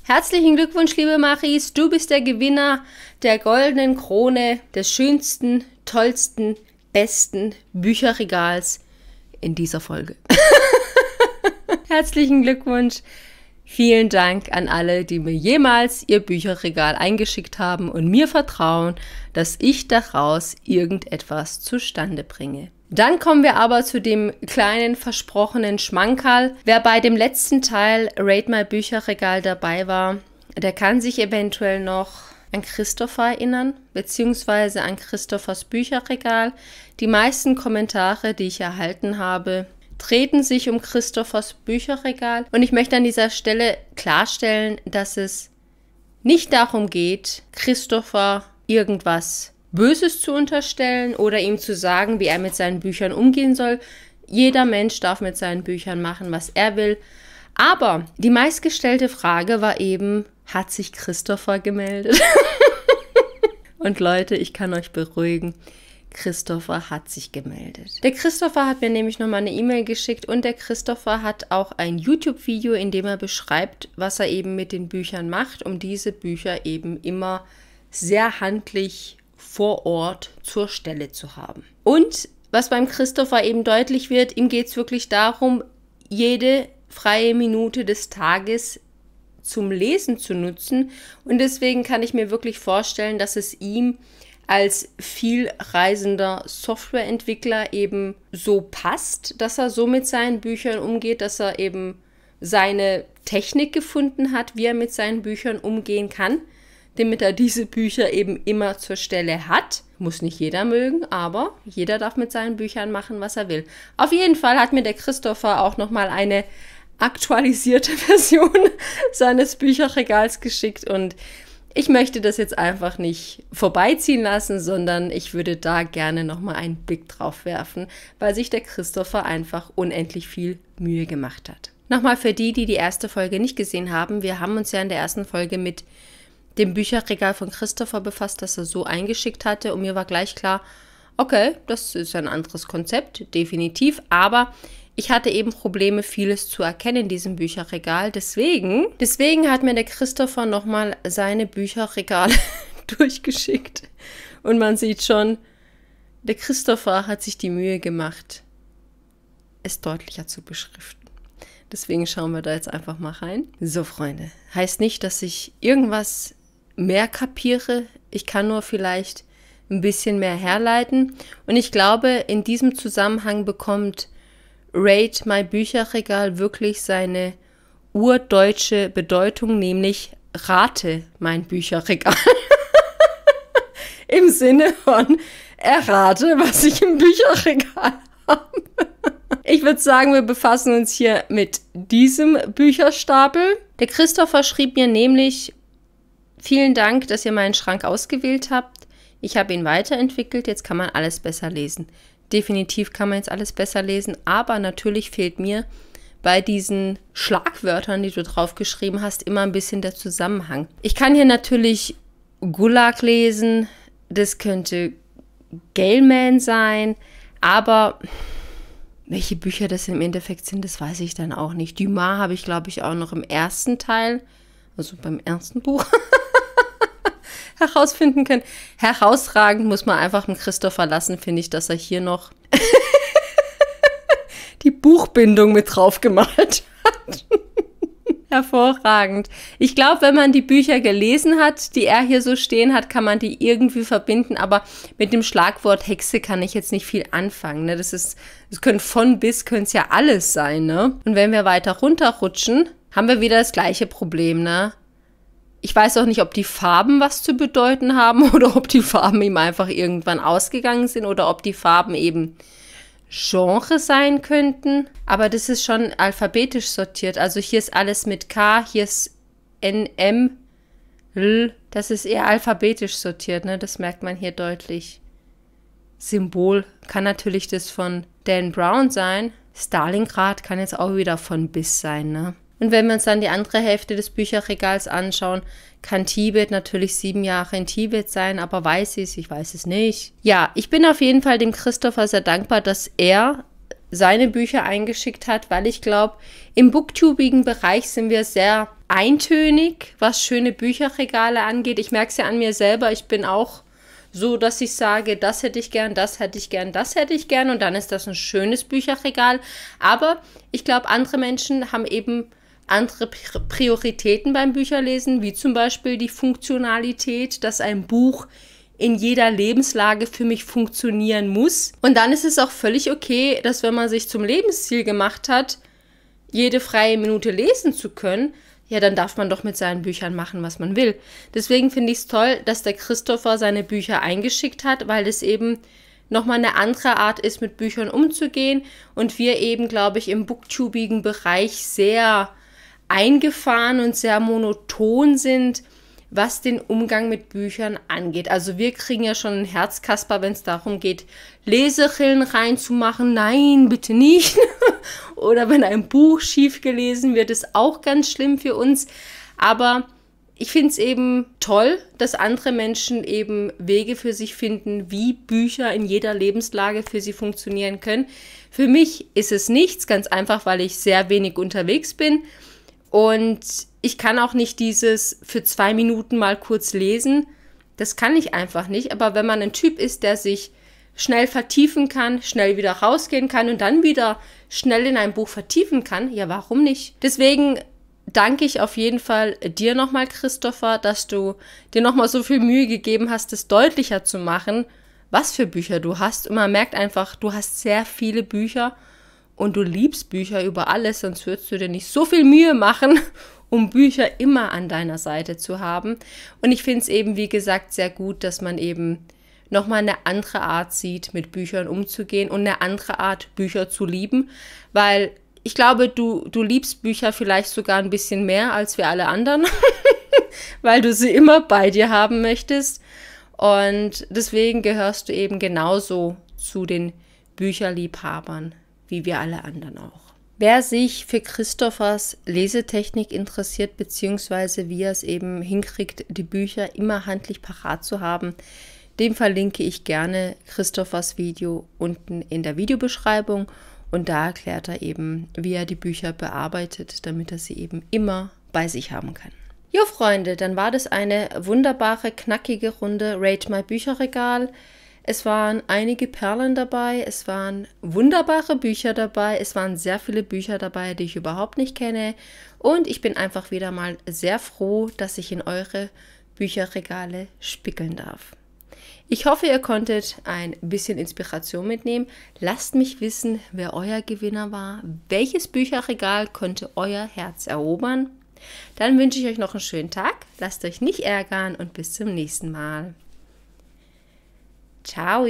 Herzlichen Glückwunsch, liebe Maries. Du bist der Gewinner der goldenen Krone des schönsten, tollsten, besten Bücherregals in dieser Folge. Herzlichen Glückwunsch. Vielen Dank an alle, die mir jemals ihr Bücherregal eingeschickt haben und mir vertrauen, dass ich daraus irgendetwas zustande bringe. Dann kommen wir aber zu dem kleinen versprochenen Schmankerl. Wer bei dem letzten Teil Raid My Bücherregal dabei war, der kann sich eventuell noch an Christopher erinnern, beziehungsweise an Christophers Bücherregal. Die meisten Kommentare, die ich erhalten habe, treten sich um Christophers Bücherregal. Und ich möchte an dieser Stelle klarstellen, dass es nicht darum geht, Christopher irgendwas Böses zu unterstellen oder ihm zu sagen, wie er mit seinen Büchern umgehen soll. Jeder Mensch darf mit seinen Büchern machen, was er will. Aber die meistgestellte Frage war eben, hat sich Christopher gemeldet? Und Leute, ich kann euch beruhigen. Christopher hat sich gemeldet. Der Christopher hat mir nämlich nochmal eine E-Mail geschickt und der Christopher hat auch ein YouTube-Video, in dem er beschreibt, was er eben mit den Büchern macht, um diese Bücher eben immer sehr handlich vor Ort zur Stelle zu haben. Und was beim Christopher eben deutlich wird, ihm geht es wirklich darum, jede freie Minute des Tages zum Lesen zu nutzen. Und deswegen kann ich mir wirklich vorstellen, dass es ihm als viel reisender Softwareentwickler eben so passt, dass er so mit seinen Büchern umgeht, dass er eben seine Technik gefunden hat, wie er mit seinen Büchern umgehen kann, damit er diese Bücher eben immer zur Stelle hat. Muss nicht jeder mögen, aber jeder darf mit seinen Büchern machen, was er will. Auf jeden Fall hat mir der Christopher auch noch mal eine aktualisierte Version seines Bücherregals geschickt und ich möchte das jetzt einfach nicht vorbeiziehen lassen, sondern ich würde da gerne nochmal einen Blick drauf werfen, weil sich der Christopher einfach unendlich viel Mühe gemacht hat. Nochmal für die, die die erste Folge nicht gesehen haben, wir haben uns ja in der ersten Folge mit dem Bücherregal von Christopher befasst, das er so eingeschickt hatte und mir war gleich klar, okay, das ist ein anderes Konzept, definitiv, aber ich hatte eben Probleme, vieles zu erkennen in diesem Bücherregal. Deswegen, deswegen hat mir der Christopher nochmal seine Bücherregale durchgeschickt. Und man sieht schon, der Christopher hat sich die Mühe gemacht, es deutlicher zu beschriften. Deswegen schauen wir da jetzt einfach mal rein. So, Freunde, heißt nicht, dass ich irgendwas mehr kapiere. Ich kann nur vielleicht ein bisschen mehr herleiten. Und ich glaube, in diesem Zusammenhang bekommt Rate My Bücherregal wirklich seine urdeutsche Bedeutung, nämlich rate mein Bücherregal. Im Sinne von errate, was ich im Bücherregal habe. Ich würde sagen, wir befassen uns hier mit diesem Bücherstapel. Der Christopher schrieb mir nämlich, vielen Dank, dass ihr meinen Schrank ausgewählt habt. Ich habe ihn weiterentwickelt, jetzt kann man alles besser lesen. Definitiv kann man jetzt alles besser lesen, aber natürlich fehlt mir bei diesen Schlagwörtern, die du drauf geschrieben hast, immer ein bisschen der Zusammenhang. Ich kann hier natürlich Gulag lesen, das könnte Galeman sein, aber welche Bücher das im Endeffekt sind, das weiß ich dann auch nicht. Dumas habe ich, glaube ich, auch noch im ersten Teil, also beim ersten Buch, herausfinden können. Herausragend muss man einfach mit Christopher lassen, finde ich, dass er hier noch die Buchbindung mit drauf gemalt hat. Hervorragend. Ich glaube, wenn man die Bücher gelesen hat, die er hier so stehen hat, kann man die irgendwie verbinden. Aber mit dem Schlagwort Hexe kann ich jetzt nicht viel anfangen. Ne? Das ist, es können von bis können es ja alles sein. Ne? Und wenn wir weiter runterrutschen, haben wir wieder das gleiche Problem. Ne? Ich weiß auch nicht, ob die Farben was zu bedeuten haben oder ob die Farben ihm einfach irgendwann ausgegangen sind oder ob die Farben eben Genre sein könnten. Aber das ist schon alphabetisch sortiert. Also hier ist alles mit K, hier ist NM, L. Das ist eher alphabetisch sortiert, ne? Das merkt man hier deutlich. Symbol kann natürlich das von Dan Brown sein. Stalingrad kann jetzt auch wieder von Biss sein, ne? Und wenn wir uns dann die andere Hälfte des Bücherregals anschauen, kann Tibet natürlich sieben Jahre in Tibet sein, aber weiß ich es? Ich weiß es nicht. Ja, ich bin auf jeden Fall dem Christopher sehr dankbar, dass er seine Bücher eingeschickt hat, weil ich glaube, im booktubigen Bereich sind wir sehr eintönig, was schöne Bücherregale angeht. Ich merke es ja an mir selber, ich bin auch so, dass ich sage, das hätte ich gern, das hätte ich gern, das hätte ich gern und dann ist das ein schönes Bücherregal. Aber ich glaube, andere Menschen haben eben andere Prioritäten beim Bücherlesen, wie zum Beispiel die Funktionalität, dass ein Buch in jeder Lebenslage für mich funktionieren muss. Und dann ist es auch völlig okay, dass wenn man sich zum Lebensziel gemacht hat, jede freie Minute lesen zu können, ja, dann darf man doch mit seinen Büchern machen, was man will. Deswegen finde ich es toll, dass der Christopher seine Bücher eingeschickt hat, weil es eben nochmal eine andere Art ist, mit Büchern umzugehen und wir eben, glaube ich, im booktubigen Bereich sehr eingefahren und sehr monoton sind, was den Umgang mit Büchern angeht. Also wir kriegen ja schon ein Herzkasper, wenn es darum geht, Leserillen reinzumachen. Nein, bitte nicht. Oder wenn ein Buch schief gelesen wird, ist auch ganz schlimm für uns. Aber ich finde es eben toll, dass andere Menschen eben Wege für sich finden, wie Bücher in jeder Lebenslage für sie funktionieren können. Für mich ist es nichts, ganz einfach, weil ich sehr wenig unterwegs bin und ich kann auch nicht dieses für zwei Minuten mal kurz lesen. Das kann ich einfach nicht. Aber wenn man ein Typ ist, der sich schnell vertiefen kann, schnell wieder rausgehen kann und dann wieder schnell in ein Buch vertiefen kann, ja, warum nicht? Deswegen danke ich auf jeden Fall dir nochmal, Christopher, dass du dir nochmal so viel Mühe gegeben hast, es deutlicher zu machen, was für Bücher du hast. Und man merkt einfach, du hast sehr viele Bücher und du liebst Bücher über alles, sonst würdest du dir nicht so viel Mühe machen, um Bücher immer an deiner Seite zu haben. Und ich finde es eben, wie gesagt, sehr gut, dass man eben nochmal eine andere Art sieht, mit Büchern umzugehen und eine andere Art, Bücher zu lieben, weil ich glaube, du, du liebst Bücher vielleicht sogar ein bisschen mehr als wir alle anderen, weil du sie immer bei dir haben möchtest. Und deswegen gehörst du eben genauso zu den Bücherliebhabern wie wir alle anderen auch. Wer sich für Christophers Lesetechnik interessiert, beziehungsweise wie er es eben hinkriegt, die Bücher immer handlich parat zu haben, dem verlinke ich gerne Christophers Video unten in der Videobeschreibung und da erklärt er eben, wie er die Bücher bearbeitet, damit er sie eben immer bei sich haben kann. Jo Freunde, dann war das eine wunderbare, knackige Runde Rate My Bücherregal. Es waren einige Perlen dabei, es waren wunderbare Bücher dabei, es waren sehr viele Bücher dabei, die ich überhaupt nicht kenne. Und ich bin einfach wieder mal sehr froh, dass ich in eure Bücherregale spickeln darf. Ich hoffe, ihr konntet ein bisschen Inspiration mitnehmen. Lasst mich wissen, wer euer Gewinner war. Welches Bücherregal konnte euer Herz erobern? Dann wünsche ich euch noch einen schönen Tag. Lasst euch nicht ärgern und bis zum nächsten Mal. Ciao.